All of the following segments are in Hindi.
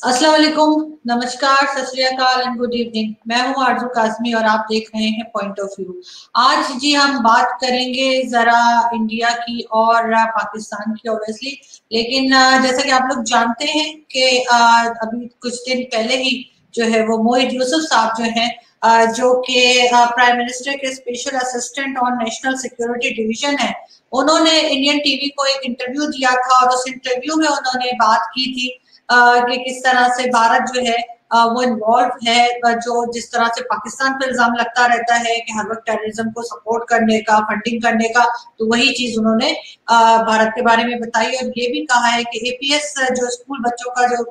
वालेकुम नमस्कार, सत एंड गुड इवनिंग मैं हूँ आरज़ू काजमी और आप देख रहे हैं पॉइंट ऑफ़ व्यू आज जी हम बात करेंगे जरा इंडिया की और पाकिस्तान की ऑब्वियसली लेकिन जैसा कि आप लोग जानते हैं कि अभी कुछ दिन पहले ही जो है वो मोहित यूसुफ साहब जो हैं जो कि प्राइम मिनिस्टर के special assistant on national security division है, उन्होंने इंडियन टीवी को एक इंटरव्यू दिया था और उस इंटरव्यू में उन्होंने बात की थी कि किस तरह से भारत जो है वो इन्वॉल्व है जो जिस तरह से पाकिस्तान पर इल्ज़ाम लगता रहता है कि हर वक्त टेररिज्म को सपोर्ट करने का फंडिंग करने का तो वही चीज़ उन्होंने भारत के बारे में बताई और ये भी कहा है कि एपीएस जो स्कूल बच्चों का जो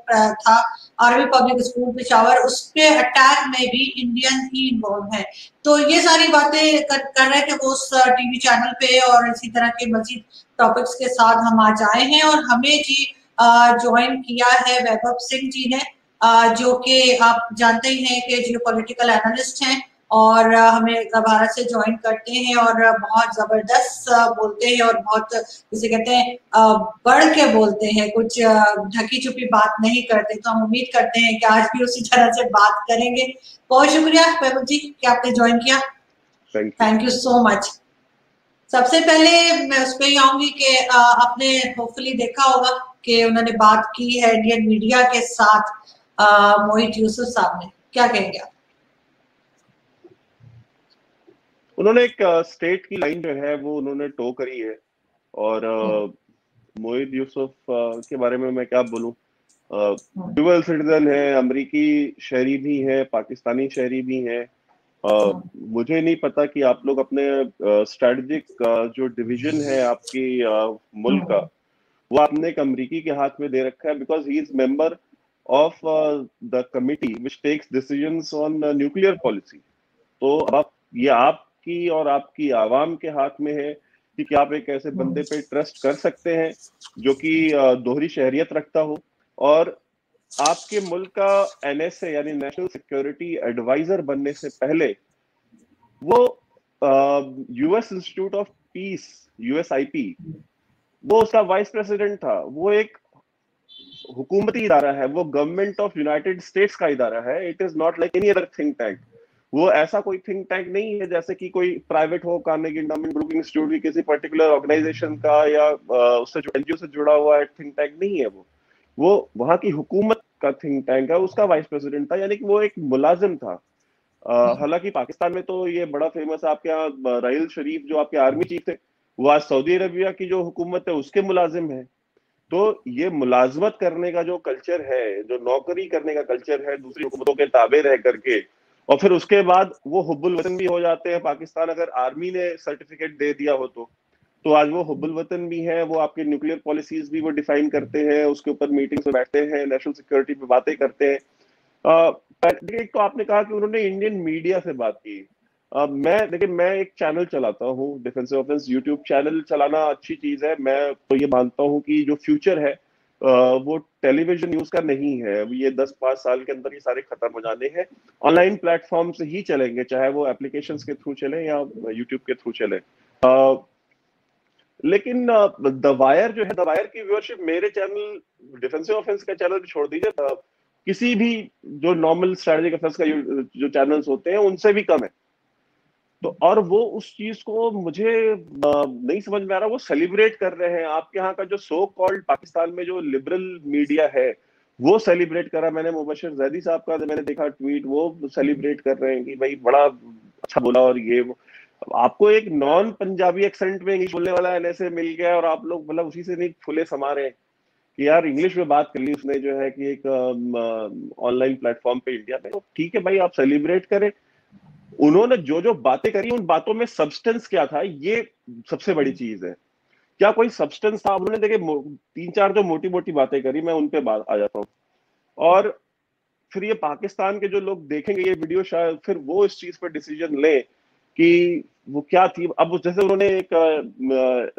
था आर्मी पब्लिक स्कूल पिशावर उस पे अटैक में भी इंडियन ही इन्वॉल्व है। तो ये सारी बातें कर, कर रहे थे वो उस टीवी चैनल पे और इसी तरह के मजीद टॉपिक्स के साथ हम आज आए हैं और हमें जी ज्वाइन किया है वैभव सिंह जी ने जो कि आप जानते ही हैं कि जियो पॉलिटिकल एनालिस्ट हैं और हमें भारत से ज्वाइन करते हैं और बहुत ज़बरदस्त बोलते हैं और बहुत जिसे कहते हैं बढ़ के बोलते हैं। कुछ ढकी छुपी बात नहीं करते। तो हम उम्मीद करते हैं कि आज भी उसी तरह से बात करेंगे। बहुत शुक्रिया वैभव जी कि आपने ज्वाइन किया। थैंक यू सो मच सबसे पहले मैं उस पर ही आऊँगी कि आपने होपफुली देखा होगा कि उन्होंने बात की है इंडियन मीडिया के साथ मोहित यूसुफ साहब ने क्या कहेंगे आप उन्होंने एक स्टेट की लाइन जो है वो उन्होंने टो करी है और हम्म। मोहित यूसुफ के बारे में मैं क्या बोलूँ ड्यूअल सिटीजन है अमेरिकी शहरी भी है पाकिस्तानी शहरी भी है हम्म। मुझे नहीं पता कि आप लोग अपने स्ट्रेटजिक जो डिवीज़न है आपकी मुल्क का हम्म। वो आपने एक अमरीकी के हाथ में दे रखा है because he is member of the committee which takes decisions on nuclear policy तो अब ये आपकी और आपकी आवाम के हाथ में है कि क्या आप एक ऐसे बंदे पे ट्रस्ट कर सकते हैं जो कि दोहरी शहरियत रखता हो? और आपके मुल्क का एनएसए यानी नेशनल सिक्योरिटी एडवाइजर बनने से पहले वो US institute of peace USIP वो उसका वाइस प्रेसिडेंट था वो एक हुकूमती इदारा है वो गवर्नमेंट ऑफ़ यूनाइटेड स्टेट्स का इदारा है it is not like any other think tank वो ऐसा कोई थिंक टैंक नहीं है जैसे कि कोई प्राइवेट हो कार्नेगी इंडोमेंट ग्रुप इंस्टीट्यूट की किसी पर्टिकुलर ऑर्गेनाइजेशन का या उससे एनजीओ से जुड़ा हुआ थिंक टैंक नहीं है वो। वो वहाँ की हुकूमत का थिंक टैंक है उसका वाइस प्रेसिडेंट था यानी कि वो एक मुलाजिम था। हालाँकि पाकिस्तान में तो ये बड़ा फ़ेमस है आपके यहाँ राहिल शरीफ जो आपके आर्मी चीफ थे वो आज सऊदी अरबिया की जो हुकूमत है, उसके मुलाजिम है। तो ये मुलाजमत करने का जो कल्चर है, जो नौकरी करने का कल्चर है, दूसरी हुकूमतों के ताबे रह करके, और फिर उसके बाद वो हुबुल वतन भी हो जाते हैं। पाकिस्तान अगर आर्मी ने सर्टिफिकेट दे दिया हो तो तो आज वो हुबुल वतन भी है, वो आपके न्यूक्लियर पॉलिसीज़ भी वो डिफाइन करते हैं, उसके ऊपर मीटिंग्स में बैठते हैं, नेशनल सिक्योरिटी पे बातें करते हैं। तो आपने कहा कि उन्होंने इंडियन मीडिया से बात की। मैं देखिए मैं एक चैनल चलाता हूँ डिफेंसिव ऑफेंस यूट्यूब चैनल चलाना अच्छी चीज़ है। मैं तो ये मानता हूँ कि जो फ्यूचर है वो टेलीविज़न न्यूज़ का नहीं है। ये दस पाँच साल के अंदर ये सारे खत्म हो जाने हैं। ऑनलाइन प्लेटफॉर्म से ही चलेंगे चाहे वो एप्लीकेशन के थ्रू चले या यूट्यूब के थ्रू चले। uh, लेकिन द वायर जो है द वायर की व्यूअरशिप मेरे चैनल डिफेंसिव ऑफेंस का चैनल छोड़ दीजिए। किसी भी जो नॉर्मल स्ट्रेटेजिक का जो चैनल्स होते हैं उनसे भी कम है। तो और वो उस चीज़ को मुझे नहीं समझ में आ रहा, वो सेलिब्रेट कर रहे हैं। आपके यहाँ का जो सो कॉल्ड पाकिस्तान में जो लिबरल मीडिया है, वो सेलिब्रेट करा मैंने। मुबशर जैदी साहब का मैंने देखा ट्वीट वो सेलिब्रेट कर रहे हैं कि भाई बड़ा अच्छा बोला और ये आपको एक नॉन पंजाबी एक्सेंट में इंग्लिश बोलने वाला एनएसए मिल गया और आप लोग मतलब उसी से नहीं फुले समा रहे कि यार इंग्लिश में बात कर ली उसने जो है कि एक ऑनलाइन प्लेटफॉर्म पे इंडिया में तो ठीक है भाई, आप सेलिब्रेट करें। उन्होंने जो जो बातें करी उन बातों में सब्सटेंस क्या था ये सबसे बड़ी चीज़ है। क्या कोई सब्सटेंस था? उन्होंने देखे तीन चार जो मोटी मोटी बातें करी मैं उन पे बात आ जाता हूँ। और फिर ये पाकिस्तान के जो लोग देखेंगे ये वीडियो शायद फिर वो इस चीज़ पर डिसीज़न ले कि वो क्या थी। अब जैसे उन्होंने एक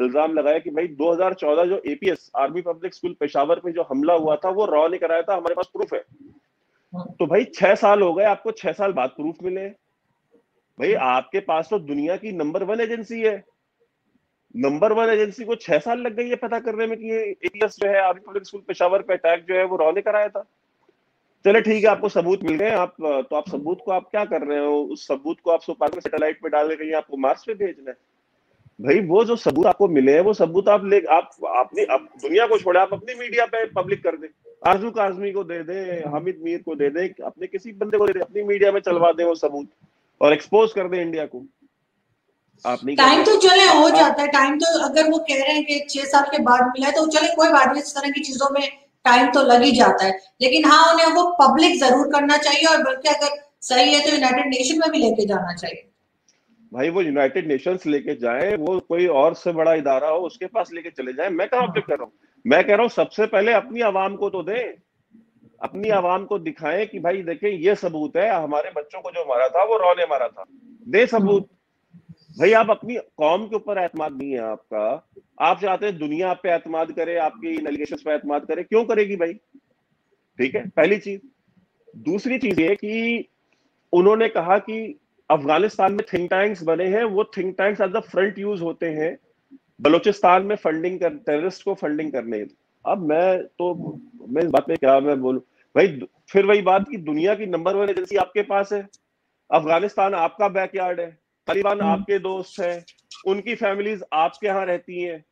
इल्ज़ाम लगाया कि भाई 2014 जो APS army public school Peshawar पे जो हमला हुआ था वो रॉ ने कराया था हमारे पास प्रूफ है। तो भाई छह साल हो गए आपको छह साल बाद प्रूफ मिले। भाई, आपके पास तो दुनिया की नंबर वन एजेंसी है। नंबर वन एजेंसी को छह साल लग गई है पता करने में कि एटीएस जो है आर्मी पब्लिक स्कूल पेशावर पे अटैक जो है, वो रॉ ने कराया था। चले ठीक है, आपको सबूत मिल गए आप तो आप सबूत को आप क्या कर रहे हो? उस सबूत को आप सुपर में सैटेलाइट पे डाल कहीं आपको मार्स पे भेजना है। भाई, वो जो सबूत आपको मिले हैं, वो सबूत आप ले, आप अपनी आप दुनिया को छोड़े, आप अपनी मीडिया पे पब्लिक कर दे। आरज़ू काजमी को दे दे, हामिद मीर को दे दे, अपने किसी बंदे को दे दे, अपनी मीडिया में चलवा दे वो सबूत। और एक्सपोज कर दे इंडिया को। आप नहीं टाइम तो चले हो जाता है। टाइम तो अगर वो कह रहे हैं कि छह साल के बाद मिला है तो चले कोई बात नहीं इस तरह की चीज़ों में टाइम तो लग ही जाता है। लेकिन हाँ उन्हें वो पब्लिक ज़रूर करना चाहिए और बल्कि अगर सही है तो यूनाइटेड नेशन में भी लेके जाना चाहिए। भाई वो यूनाइटेड नेशंस लेके जाए वो कोई और से बड़ा इदारा हो उसके पास लेके चले जाए। मैं कहा ऑब्जेक्ट कर रहा हूँ? मैं कह रहा हूँ सबसे पहले अपनी आवाम को तो दे। अपनी आवाम को दिखाएँ कि भाई देखें ये सबूत है हमारे बच्चों को जो मारा था वो रॉ ने मारा था। दे सबूत। भाई आप अपनी कौम के ऊपर एतमाद नहीं है आपका। आप चाहते हैं दुनिया आप पे एतमाद करे आपकी एलिगेशन पे एतमाद करे। क्यों करेगी भाई? ठीक है पहली चीज़। दूसरी चीज़ ये कि उन्होंने कहा कि अफ़गानिस्तान में थिंक टैंक्स बने हैं वो think tanks as the front use होते हैं बलोचिस्तान में फंडिंग कर टेररिस्ट को फंडिंग करने। अब मैं तो मैं इस बात में क्या मैं बोलूँ? भाई फिर वही बात की दुनिया की नंबर वन एजेंसी आपके पास है। अफ़गानिस्तान आपका बैकयार्ड है। तालिबान हम्म। आपके दोस्त हैं। उनकी फैमिलीज़ आपके यहाँ रहती हैं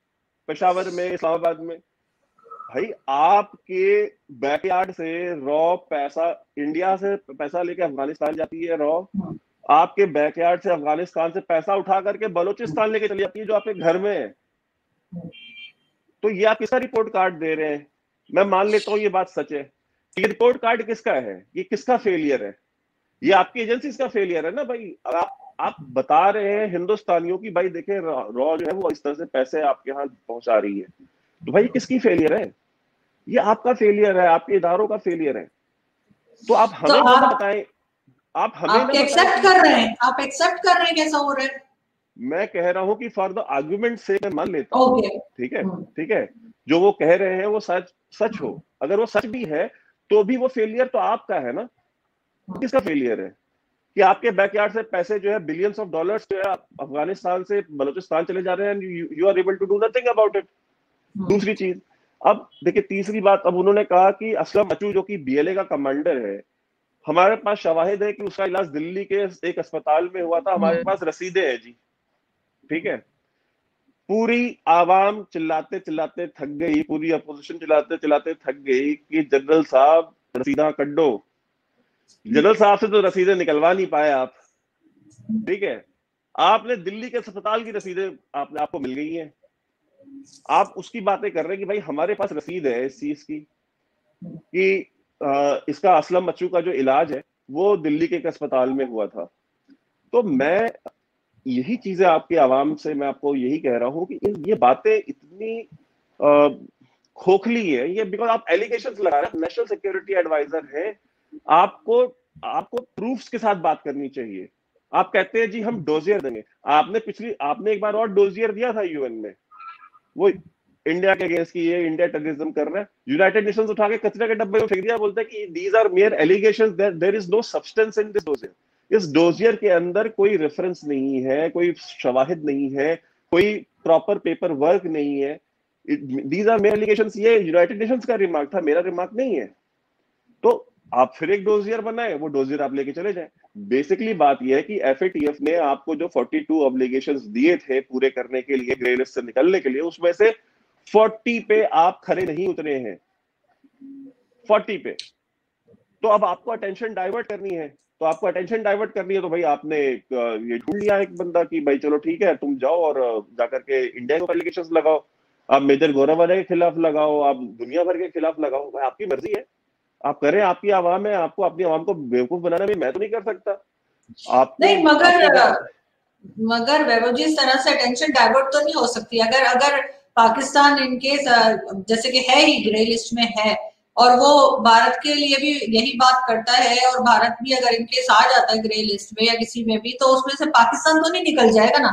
पेशावर में इस्लामाबाद में। भाई आपके बैकयार्ड से रॉ पैसा इंडिया से पैसा लेके अफ़गानिस्तान जाती है रॉ हम्म। आपके बैकयार्ड से अफ़गानिस्तान से पैसा उठा करके बलोचिस्तान लेके चली जाती है जो आपके घर में है। तो ये आप किसका रिपोर्ट कार्ड दे रहे हैं। मैं मान लेता हूँ ये बात सच है। ये रिपोर्ट कार्ड किसका है? ये किसका फेलियर है? ये आपकी एजेंसी का फेलियर है ना भाई? आप आप बता रहे हैं हिंदुस्तानियों की भाई देखे रॉ जो है वो इस तरह से पैसे आपके यहाँ पहुँचा रही है। तो भाई किसकी फेलियर है? ये आपका फेलियर है आपके इधारों का फेलियर है। तो आप हमें तो आप, बताएँ आप हमें आप एक्सेप्ट कर रहे हैं। आप एक्सेप्ट कर रहे हैं कैसा हो रहा है? मैं कह रहा हूँ कि फॉर द आर्ग्यूमेंट से मैं मान लेता हूँ। ठीक है? हम्म। ठीक है? जो वो कह रहे हैं वो सच सच हो। अगर वो सच भी है तो भी वो फेलियर तो आपका है ना? हम्म। किसका फेलियर है? कि आपके बैकयार्ड से पैसे जो है बिलियंस ऑफ़ डॉलर्स जो है अफ़गानिस्तान से बलोचिस्तान चले जा रहे हैं you are able to do nothing about it दूसरी चीज़ अब देखिए तीसरी बात अब उन्होंने कहा कि असलम अचू जो कि बीएलए का कमांडर है हमारे पास शवाहिद है कि उसका इलाज दिल्ली के एक अस्पताल में हुआ था हमारे। पास रसीदे है जी। ठीक है? पूरी आवाम चिल्लाते चिल्लाते थक गई पूरी अपोजिशन चिल्लाते चिल्लाते थक गई कि जनरल साहब रसीदा कड्डो। जनरल साहब से तो रसीदें निकलवा नहीं पाए आप। ठीक है? आपने दिल्ली के अस्पताल की रसीदें आपने आपको मिल गई हैं। आप उसकी बातें कर रहे हैं कि भाई हमारे पास रसीद है इस चीज़ की कि आ, इसका असलम बच्चू का जो इलाज है वो दिल्ली के एक अस्पताल में हुआ था। तो मैं यही चीज़ें आपके आवाम से मैं आपको यही कह रहा हूँ कि ये बातें इतनी खोखली है। ये बिकॉज़ आप एलिगेशन लगा रहे हैं नेशनल सिक्योरिटी एडवाइजर है। आपको आपको प्रूफ्स के साथ बात करनी चाहिए। आप कहते हैं, जी, हम डोजियर देंगे। आपने पिछली, आपने एक बार और डोजियर दिया था यूएन में। वो इंडिया के अगेंस्ट की ये इंडिया टेररिज्म कर रहा है। यूनाइटेड नेशंस उठा के कचरे के डब्बे में फेंक दिया, बोलते हैं कि these are mere allegation there is no substance in this dossier इस डोजियर के अंदर कोई रेफरेंस नहीं है, कोई शवाहिद नहीं है, कोई प्रॉपर पेपर वर्क नहीं है। दीज आर मेयर एलिगेशन ये यूनाइटेड नेशन का रिमार्क था, मेरा रिमार्क नहीं है। तो आप फिर एक डोजियर बनाए, वो डोजियर आप लेके चले जाए। बेसिकली बात यह है कि एफएटीएफ ने आपको जो 42 ऑब्लिगेशंस दिए थे पूरे करने के लिए ग्रे लिस्ट से निकलने के लिए, उसमें से 40 पे आप खड़े नहीं उतरे हैं। 40 पे। तो अब आपको अटेंशन डाइवर्ट करनी है। तो आपको अटेंशन डाइवर्ट करनी है तो भाई आपने ये ढूंढ लिया एक बंदा कि भाई चलो ठीक है तुम जाओ और जाकर के इंडिया को एप्लीकेशन लगाओ। आप मेजर गौरव के खिलाफ लगाओ आप दुनिया भर के खिलाफ लगाओ भाई आपकी मर्ज़ी है। आप करें आपकी आवाम है आपको अपनी आवाम को बेवकूफ़ बनाना भी मैं तो नहीं कर सकता। आप नहीं मगर मगर वैभव जी इस तरह से अटेंशन डाइवर्ट तो नहीं हो सकती। अगर अगर पाकिस्तान इनके जैसे कि है ही ग्रे लिस्ट में है और वो भारत के लिए भी यही बात करता है और भारत भी अगर इनकेस आ जाता है ग्रे लिस्ट में या किसी में भी तो उसमें से पाकिस्तान तो नहीं निकल जाएगा ना।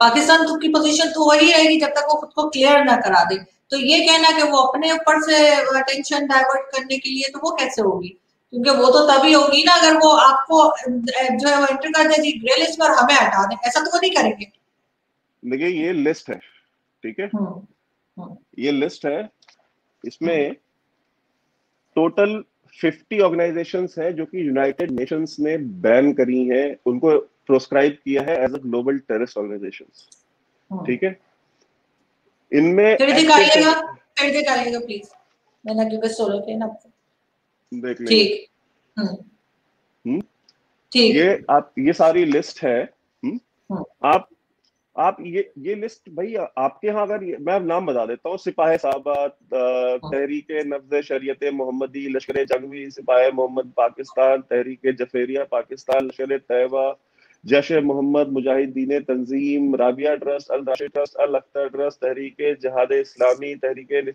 पाकिस्तान तो की पोजीशन तो वही रहेगी जब तक वो खुद को क्लियर ना करा दे। तो ये कहना कि वो अपने ऊपर से अटेंशन डाइवर्ट करने के लिए तो वो कैसे होगी? क्योंकि वो तो तभी होगी ना अगर वो आपको जो है वो एंटर कर दे जी ग्रे लिस्ट पर हमें हटा दें। ऐसा तो वो नहीं करेंगे। देखिए ये लिस्ट है ठीक है? हम्म, हम्म। ये लिस्ट है इसमें टोटल फिफ्टी ऑर्गेनाइजेशंस है जो कि यूनाइटेड नेशंस ने बैन करी हैं उनको प्रोस्क्राइब किया है as a global terrorist organisations ठीक है? इनमें फिर दिखाइएगा फिर दिखाइएगा प्लीज़ मैंने क्योंकि सोलो के ना। देख लेंगे। ठीक? ठीक। ये आप ये सारी लिस्ट है। हम्म? हम्म। आप आप ये ये लिस्ट भाई आपके यहाँ अगर मैं नाम बता देता हूँ सिपाही साहबा तहरीक नफ्ज शरीयत मोहम्मदी लश्कर जंगवी सिपाही Mohammad Pakistan Tehreek Jafaria Pakistan Lashkar Tayyaba Jaish Mohammed Mujahideen Tanzeem Rabia trust Al Rashid trust Al Akhtar trust Tehreek Jihad Islami Tehreek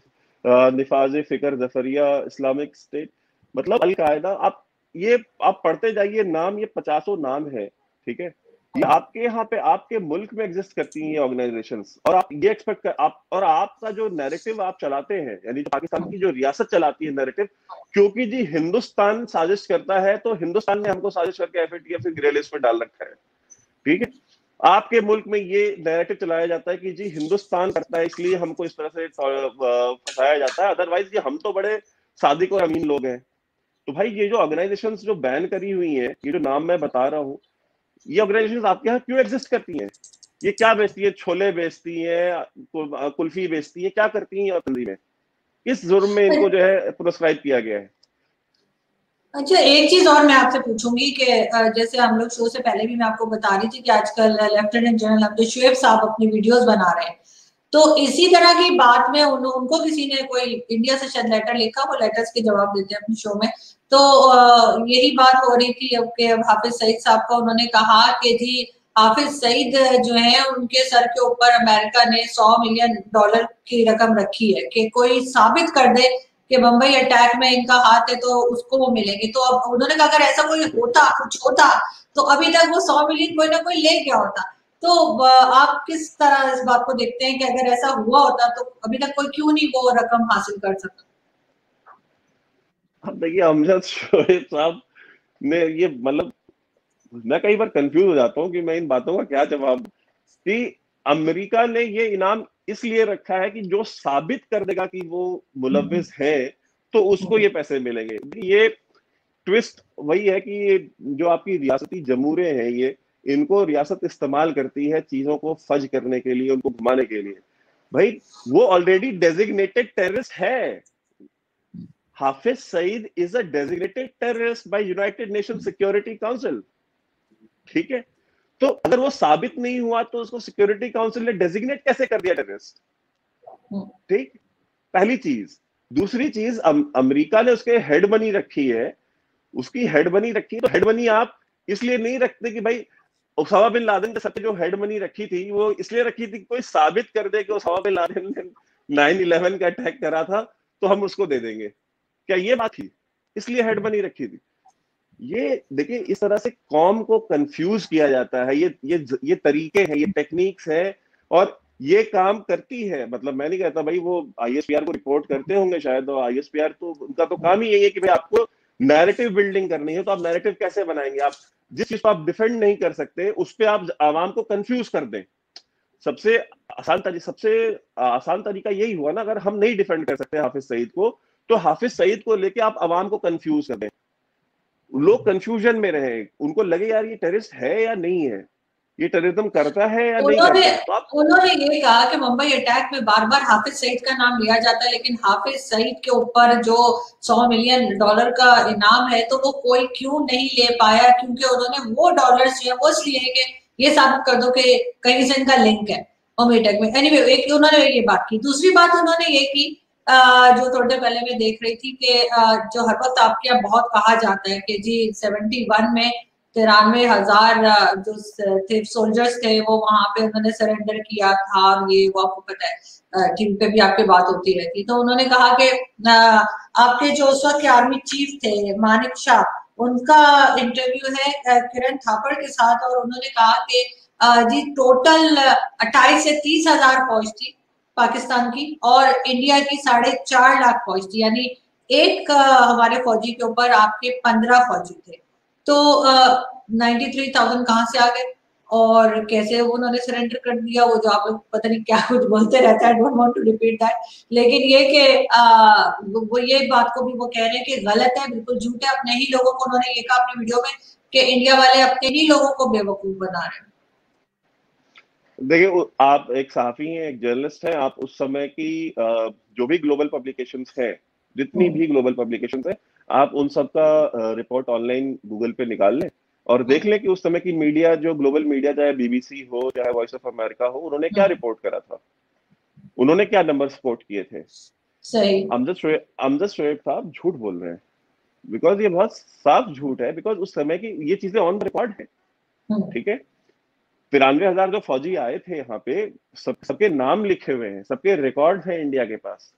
Nifaz Fiqah Jafaria Islamic State मतलब अलकायदा आप ये आप पढ़ते जाइए नाम ये पचासों नाम है ठीक है? ये आपके यहाँ पे, आपके मुल्क में एग्जिस्ट करती हैं ये ऑर्गेनाइजेशंस और आप ये एक्सपेक्ट कर, आप, और आपका जो नैरेटिव आप चलाते हैं, यानी पाकिस्तान की जो रियासत चलाती है नैरेटिव क्योंकि जी हिंदुस्तान साजिश करता है तो हिंदुस्तान ने हमको साजिश करके एफ़ फिर ग्रे लिस्ट में डाल रखा है। ठीक है? आपके मुल्क में ये नैरेटिव चलाया जाता है कि जी हिंदुस्तान करता है, इसलिए हमको इस तरह से फंसाया जाता है। अदरवाइज़ ये हम तो बड़े सादिक और अमीन लोग हैं। तो भाई, ये जो ऑर्गेनाइजेशन जो बैन करी हुई है, ये जो नाम मैं बता रहा हूँ ये ऑर्गेनाइजेशन आपके यहाँ क्यों एग्जिस्ट करती हैं? ये क्या बेचती है? छोले बेचती हैं कुल्फी बेचती हैं क्या करती हैं है में? किस जुर्म में इनको जो है प्रोस्क्राइब किया गया है। अच्छा एक चीज़ और मैं आपसे पूछूँगी कि जैसे हम लोग शो से पहले भी मैं आपको बता रही थी कि आजकल लेफ्टिनेंट जनरल अब्दुल शुएब साहब अपनी वीडियोस बना रहे हैं। तो इसी तरह की बात में उन, उनको किसी ने कोई इंडिया से शायद लेटर लिखा वो लेटर्स के जवाब देते हैं अपने शो में। तो यही बात हो रही थी अब के अब हाफिज सईद साहब का उन्होंने कहा कि जी हाफिज सईद जो है उनके सर के ऊपर अमेरिका ने 100 मिलियन डॉलर की रकम रखी है कि कोई साबित कर दे कि बम्बई अटैक में इनका हाथ है तो उसको वो मिलेंगे। तो अब उन्होंने कहा अगर ऐसा कोई होता कुछ होता तो अभी तक वो सौ मिलियन कोई ना कोई ले गया होता। तो आप किस तरह इस बात को देखते हैं कि अगर ऐसा हुआ होता तो अभी तक कोई क्यों नहीं वो रकम हासिल कर सका? देखिए अमजद शोएब साहब ने ये मतलब मैं कई बार कंफ्यूज हो जाता हूँ कि मैं इन बातों का क्या जवाब। कि अमेरिका ने ये इनाम इसलिए रखा है कि जो साबित कर देगा कि वो मुलविस है तो उसको ये पैसे मिलेंगे। ये ट्विस्ट वही है कि ये जो आपकी रियासती जमूरे हैं ये इनको रियासत इस्तेमाल करती है चीज़ों को फज करने के लिए उनको घुमाने के लिए। भाई वो ऑलरेडी डेजिग्नेटेड टेररिस्ट है। Hafiz Saeed is a designated terrorist by united nation security council ठीक है? तो अगर वो साबित नहीं हुआ तो उसको सिक्योरिटी काउंसिल ने डेजिग्नेट कैसे कर दिया टेररिस्ट ठीक? पहली चीज़। दूसरी चीज़ अम, अमेरिका ने उसके हेड बनी रखी है। उसकी हेड बनी रखी है तो हेड बनी आप इसलिए नहीं रखते कि भाई उसामा बिन लादेन के सबसे जो हेड मनी रखी थी, वो इसलिए रखी थी कोई साबित कर दे कि उसामा बिन लादेन ने नाइन इलेवन का अटैक करा था तो हम उसको दे देंगे। क्या ये बात थी? इसलिए हेड मनी रखी थी। ये देखिए, इस तरह से कॉम को कंफ्यूज किया जाता है। ये ये ये तरीके हैं, ये टेक्निक्स हैं, और ये काम करती है। मतलब मैं नहीं कहता भाई, वो आईएसपीआर को रिपोर्ट करते होंगे शायद, और आईएसपीआर तो उनका तो काम ही यही है कि भाई आपको नैरेटिव बिल्डिंग करनी है तो आप नैरेटिव कैसे बनाएँगे? आप जिस चीज़ को आप डिफेंड नहीं कर सकते, उस पर आप आवाम को कंफ्यूज कर दें। सबसे आसान तरीका सबसे आसान तरीका यही हुआ ना, अगर हम नहीं डिफेंड कर सकते हाफिज सईद को तो हाफिज सईद को लेके आप आवाम को कंफ्यूज कर दें। लोग कंफ्यूजन में रहे, उनको लगे यार ये टेरिस्ट है या नहीं है। ये टेररिज्म करता है या नहीं उन्होंने करता? तो उन्होंने ये कहा कि मुंबई अटैक में बार बार हाफिज सईद का नाम लिया जाता है लेकिन हाफिज सईद के ऊपर जो 100 मिलियन डॉलर का इनाम है तो वो कोई क्यों नहीं ले पाया? क्योंकि उन्होंने वो डॉलर्स जो है वो इसलिए कि ये साबित कर दो कि कहीं से इनका लिंक है मुंबई अटैक में। एनीवे anyway, एक उन्होंने ये बात की। दूसरी बात उन्होंने ये की जो थोड़े देर पहले मैं देख रही थी कि जो हर वक्त आपके यहाँ बहुत कहा जाता है कि जी 71 में तिरानवे हज़ार जो थे सोल्जर्स थे, वो वहाँ पे उन्होंने सरेंडर किया था, ये वो आपको पता है टीम पे भी आपकी बात होती रहती। तो उन्होंने कहा कि आपके जो उस वक्त के आर्मी चीफ थे, मानिक शाह, उनका इंटरव्यू है किरण थापड़ के साथ और उन्होंने कहा कि जी टोटल अट्ठाईस से तीस हज़ार फौज थी पाकिस्तान की और इंडिया की साढ़े चार लाख फौज थी। यानी एक हमारे फौजी के ऊपर आपके पंद्रह फौजी थे। तो नाइन्टी थ्री थाउज़ेंड कहाँ से आ गए? और कैसे उन्होंने सरेंडर कर दिया? वो जो आप लोग पता नहीं क्या कुछ बोलते रहते हैं don't want to repeat that लेकिन ये कि वो ये बात को भी वो कह रहे हैं कि गलत है, बिल्कुल झूठ है। अपने ही लोगों को उन्होंने ये कहा अपनी वीडियो में कि इंडिया वाले अपने ही लोगों को बेवकूफ़ बना रहे हैं। देखिए आप एक सहाफी हैं, एक जर्नलिस्ट हैं। आप उस समय की जो भी ग्लोबल पब्लिकेशंस है जितनी हम्म। भी ग्लोबल पब्लिकेशन है आप उन सब का रिपोर्ट ऑनलाइन गूगल पे निकाल लें और देख लें कि उस समय की मीडिया जो ग्लोबल मीडिया चाहे बीबीसी हो चाहे वॉइस ऑफ़ अमेरिका हो उन्होंने क्या रिपोर्ट हाँ। करा था? उन्होंने क्या नंबर सपोर्ट किए थे? अमजद शोएब साहब झूठ बोल रहे हैं। बिकॉज़ ये बहुत साफ़ झूठ है बिकॉज़ उस समय की ये चीज़ें ऑन रिकॉर्ड है। हाँ। ठीक है? तिरानवे हज़ार जो फौजी आए थे यहाँ पे सब सबके नाम लिखे हुए हैं सबके रिकॉर्ड हैं इंडिया के पास।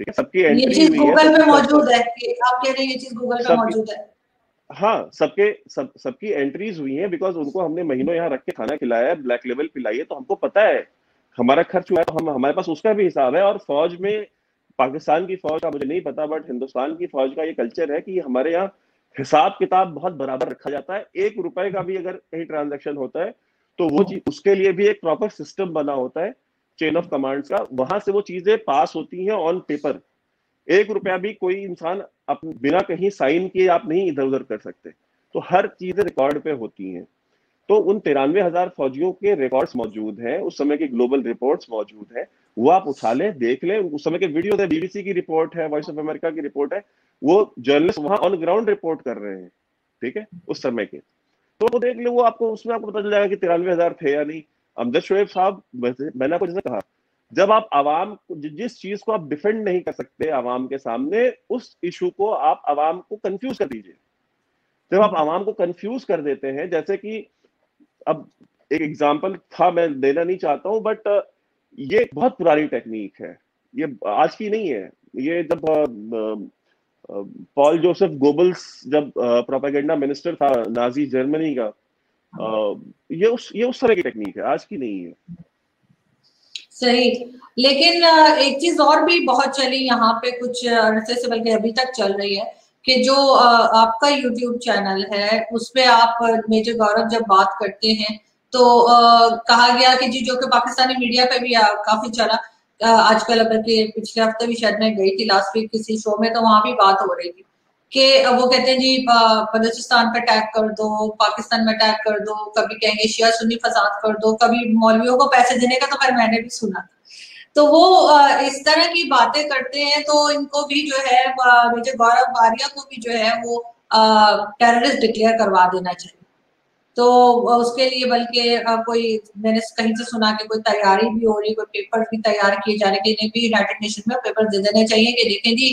ठीक है? सबकी एंट्री ये चीज़ गूगल पे मौजूद है आप कह रहे हैं ये चीज़ गूगल पे मौजूद है। हाँ सबके सब सबकी एंट्रीज हुई हैं बिकॉज़ उनको हमने महीनों यहाँ रख के खाना खिलाया है ब्लैक लेवल पिलाई है तो हमको पता है हमारा खर्च हुआ है तो हम हमारे पास उसका भी हिसाब है और फौज में पाकिस्तान की फौज का मुझे नहीं पता बट हिंदुस्तान की फौज का ये कल्चर है कि हमारे यहाँ हिसाब किताब बहुत बराबर रखा जाता है एक रुपए का भी अगर कहीं ट्रांजेक्शन होता है तो वो चीज़ उसके लिए भी एक प्रॉपर सिस्टम बना होता है चेन ऑफ़ कमांड्स का, वहाँ से वो चीज़ें पास होती हैं ऑन पेपर एक रुपया भी कोई इंसान बिना कहीं साइन किए आप नहीं इधर उधर कर सकते। तो हर चीज़ें रिकॉर्ड पे होती हैं। तो उन तिरानवे हज़ार फौजियों के रिकॉर्ड्स मौजूद हैं, उस समय के ग्लोबल रिपोर्ट्स मौजूद हैं, वो आप उठा लें, देख लें, उस समय के वीडियो है बीबीसी की रिपोर्ट है वॉइस ऑफ़ अमेरिका की रिपोर्ट है, वो जर्नलिस्ट वहाँ ऑन ग्राउंड रिपोर्ट कर रहे हैं, ठीक है, उस समय के। तो वो देख ले, वो आपको, उसमें आपको पता चल जाएगा कि तिरानवे हज़ार थे या नहीं। अमजद शोएब साहब मैंने आपको जैसे कहा, जब आप आवाम जिस चीज़ को आप डिफेंड नहीं कर सकते आवाम के सामने, उस इशू को आप आवाम को कंफ्यूज कर दीजिए। जब आप आवाम को कंफ्यूज कर देते हैं, जैसे कि अब एक एग्जांपल था, मैं देना नहीं चाहता हूँ बट ये बहुत पुरानी टेक्निक है। ये आज की नहीं है। ये जब पॉल जोसेफ गोबल्स जब प्रोपेगेंडा मिनिस्टर था नाजी जर्मनी का ये उस ये उस तरह की टेक्निक है, आज की नहीं है। सही। लेकिन एक चीज़ और भी बहुत चली, यहाँ पे कुछ अरसे से बल्कि अभी तक चल रही है कि जो आपका यूट्यूब चैनल है, उस पे आप मेजर गौरव जब बात करते हैं तो कहा गया कि जी, जो कि पाकिस्तानी मीडिया पे भी काफ़ी चला। आजकल अगर के पिछले हफ़्ते भी शायद मैं गई थी लास्ट वीक किसी शो में तो वहाँ भी बात हो रही थी। कि वो कहते हैं जी बलूचिस्तान पर अटैक कर दो, पाकिस्तान में अटैक कर दो, कभी कहेंगे शिया सुन्नी फसाद कर दो, कभी मौलवियों को पैसे देने का तो खैर मैंने भी सुना तो वो इस तरह की बातें करते हैं तो इनको भी जो है मेजर गौरव बारिया को भी जो है वो टेररिस्ट डिक्लेयर करवा देना चाहिए। तो उसके लिए बल्कि कोई, मैंने कहीं से सुना कि कोई तैयारी भी हो रही, कोई पेपर भी तैयार किए जा रहे हैं भी यूनाइटेड नेशन में पेपर दे देने चाहिए कि देखें जी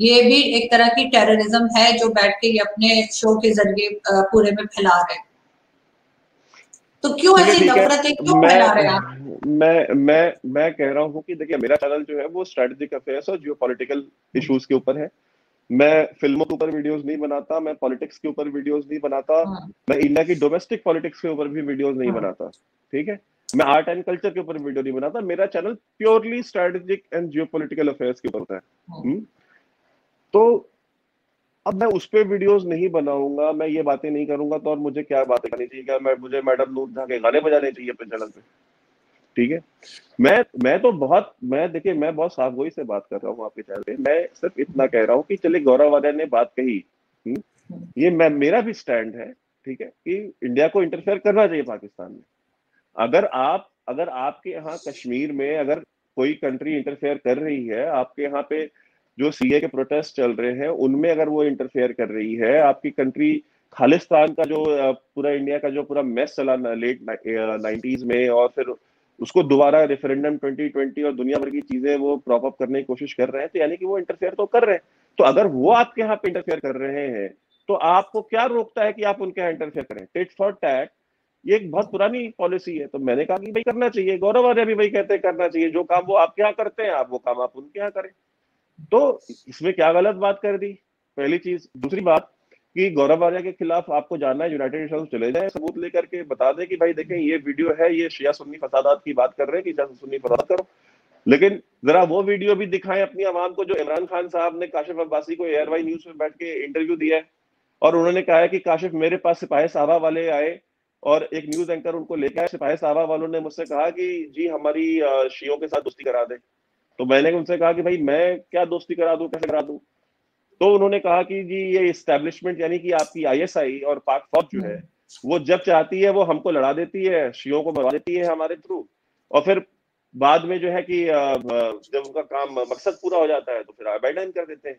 ये भी एक तरह की टेररिज्म है जो बैठ के ये अपने शो के ज़रिए पूरे में फैला रहे हैं। तो क्यों ऐसी नफरतें क्यों फैला रहे हैं मैं मैं मैं कह रहा हूँ कि देखिए मेरा चैनल जो है वो स्ट्रेटेजिक अफेयर्स और जियो पॉलिटिकल इशूज के ऊपर है। मैं फ़िल्मों के ऊपर वीडियोस नहीं बनाता मैं पॉलिटिक्स के ऊपर वीडियोस नहीं बनाता हाँ। मैं इंडिया की डोमेस्टिक पॉलिटिक्स के ऊपर भी वीडियोस नहीं हाँ। बनाता ठीक है? मैं आर्ट एंड कल्चर के ऊपर वीडियो नहीं बनाता मेरा channel purely strategic and geo affairs के ऊपर होता है। हाँ। तो अब मैं उस पर वीडियोस नहीं बनाऊँगा, मैं ये बातें नहीं करूँगा तो और मुझे क्या बातें करनी चाहिए क्या मैं, मुझे मैडम नूर के गाने बजाने चाहिए अपने चैनल पे ठीक है मैं मैं तो बहुत, मैं देखिए, मैं बहुत साफ़ गोई से बात कर रहा हूँ आपके चैनल पे मैं सिर्फ़ इतना कह रहा हूँ कि चले गौरव वाले ने बात कही? हम्म? ये मैं, मेरा भी स्टैंड है, ठीक है, कि इंडिया को इंटरफेयर करना चाहिए पाकिस्तान में अगर आप, अगर आपके यहाँ कश्मीर में अगर कोई कंट्री इंटरफेयर कर रही है, आपके यहाँ पे जो सीए के प्रोटेस्ट चल रहे हैं, उनमें अगर वो इंटरफेयर कर रही है, आपकी कंट्री खालिस्तान का जो पूरा इंडिया का जो पूरा मेस चला लेट नाइन्टीज में और फिर उसको दोबारा रेफरेंडम 2020 और दुनिया भर की चीज़ें वो प्रॉप अप करने की कोशिश कर रहे हैं तो यानी कि वो इंटरफेयर तो कर रहे हैं। तो अगर वो आपके यहाँ पे इंटरफेयर कर रहे हैं तो आपको क्या रोकता है कि आप उनके यहाँ इंटरफेयर करें? टेट फॉर टैट ये एक बहुत पुरानी पॉलिसी है तो मैंने कहा कि भाई करना चाहिए। गौरव आर्य भी भाई कहते हैं, करना चाहिए। जो काम वो आपके यहाँ करते हैं, आप वो काम आप उनके यहाँ करें। तो इसमें क्या गलत बात कर दी? पहली चीज़। दूसरी बात कि गौरव आर्या के खिलाफ आपको जानना है यूनाइटेड नेशन चले जाए, सबूत लेकर के बता दे कि भाई देखें, ये वीडियो है, ये शिया सुन्नी फसादात की बात कर रहे हैं कि शिया सुन्नी फसाद करो। लेकिन जरा वो वीडियो भी दिखाएँ अपनी आवाम को जो इमरान खान साहब ने काशिफ अब्बासी को एयरवाई न्यूज़ में बैठ के इंटरव्यू दिया है। और उन्होंने कहा है कि काशिफ मेरे पास सिपाही साहबा वाले आए और एक न्यूज़ एंकर उनको लेकर आए। सिपाही साहबा वालों ने मुझसे कहा कि, जी, हमारी शियों के साथ दोस्ती करा दे। तो मैंने उनसे कहा कि भाई मैं क्या दोस्ती करा दूँ कैसे करा दूँ? तो उन्होंने कहा कि जी ये इस्टेब्लिशमेंट यानी कि आपकी आईएसआई और पाक फौज जो है वो जब चाहती है वो हमको लड़ा देती है शियों को मरवा देती है हमारे थ्रू और फिर बाद में जो है कि जब उनका काम मकसद पूरा हो जाता है तो फिर अबैंडन कर देते हैं।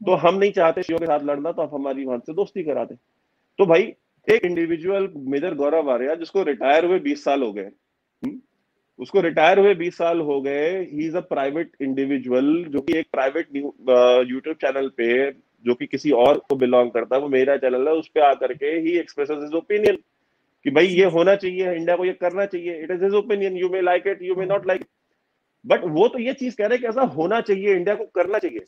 तो हम नहीं चाहते शियों के साथ लड़ना तो आप हमारी वहाँ से दोस्ती करा दें। तो भाई एक इंडिविजुअल मेजर गौरव आर्या जिसको रिटायर हुए बीस साल हो गए हम्म, उसको रिटायर हुए बीस साल हो गए। He is a private individual जो कि एक प्राइवेट यूट्यूब चैनल पे, जो कि किसी और को बिलोंग करता है, वो मेरा चैनल है, उस पर आकर के ही एक्सप्रेस इज़ ओपिनियन कि भाई ये होना चाहिए, इंडिया को ये करना चाहिए। It is his opinion you may like it you may not like but वो तो ये चीज़ कह रहे हैं कि ऐसा होना चाहिए, इंडिया को करना चाहिए।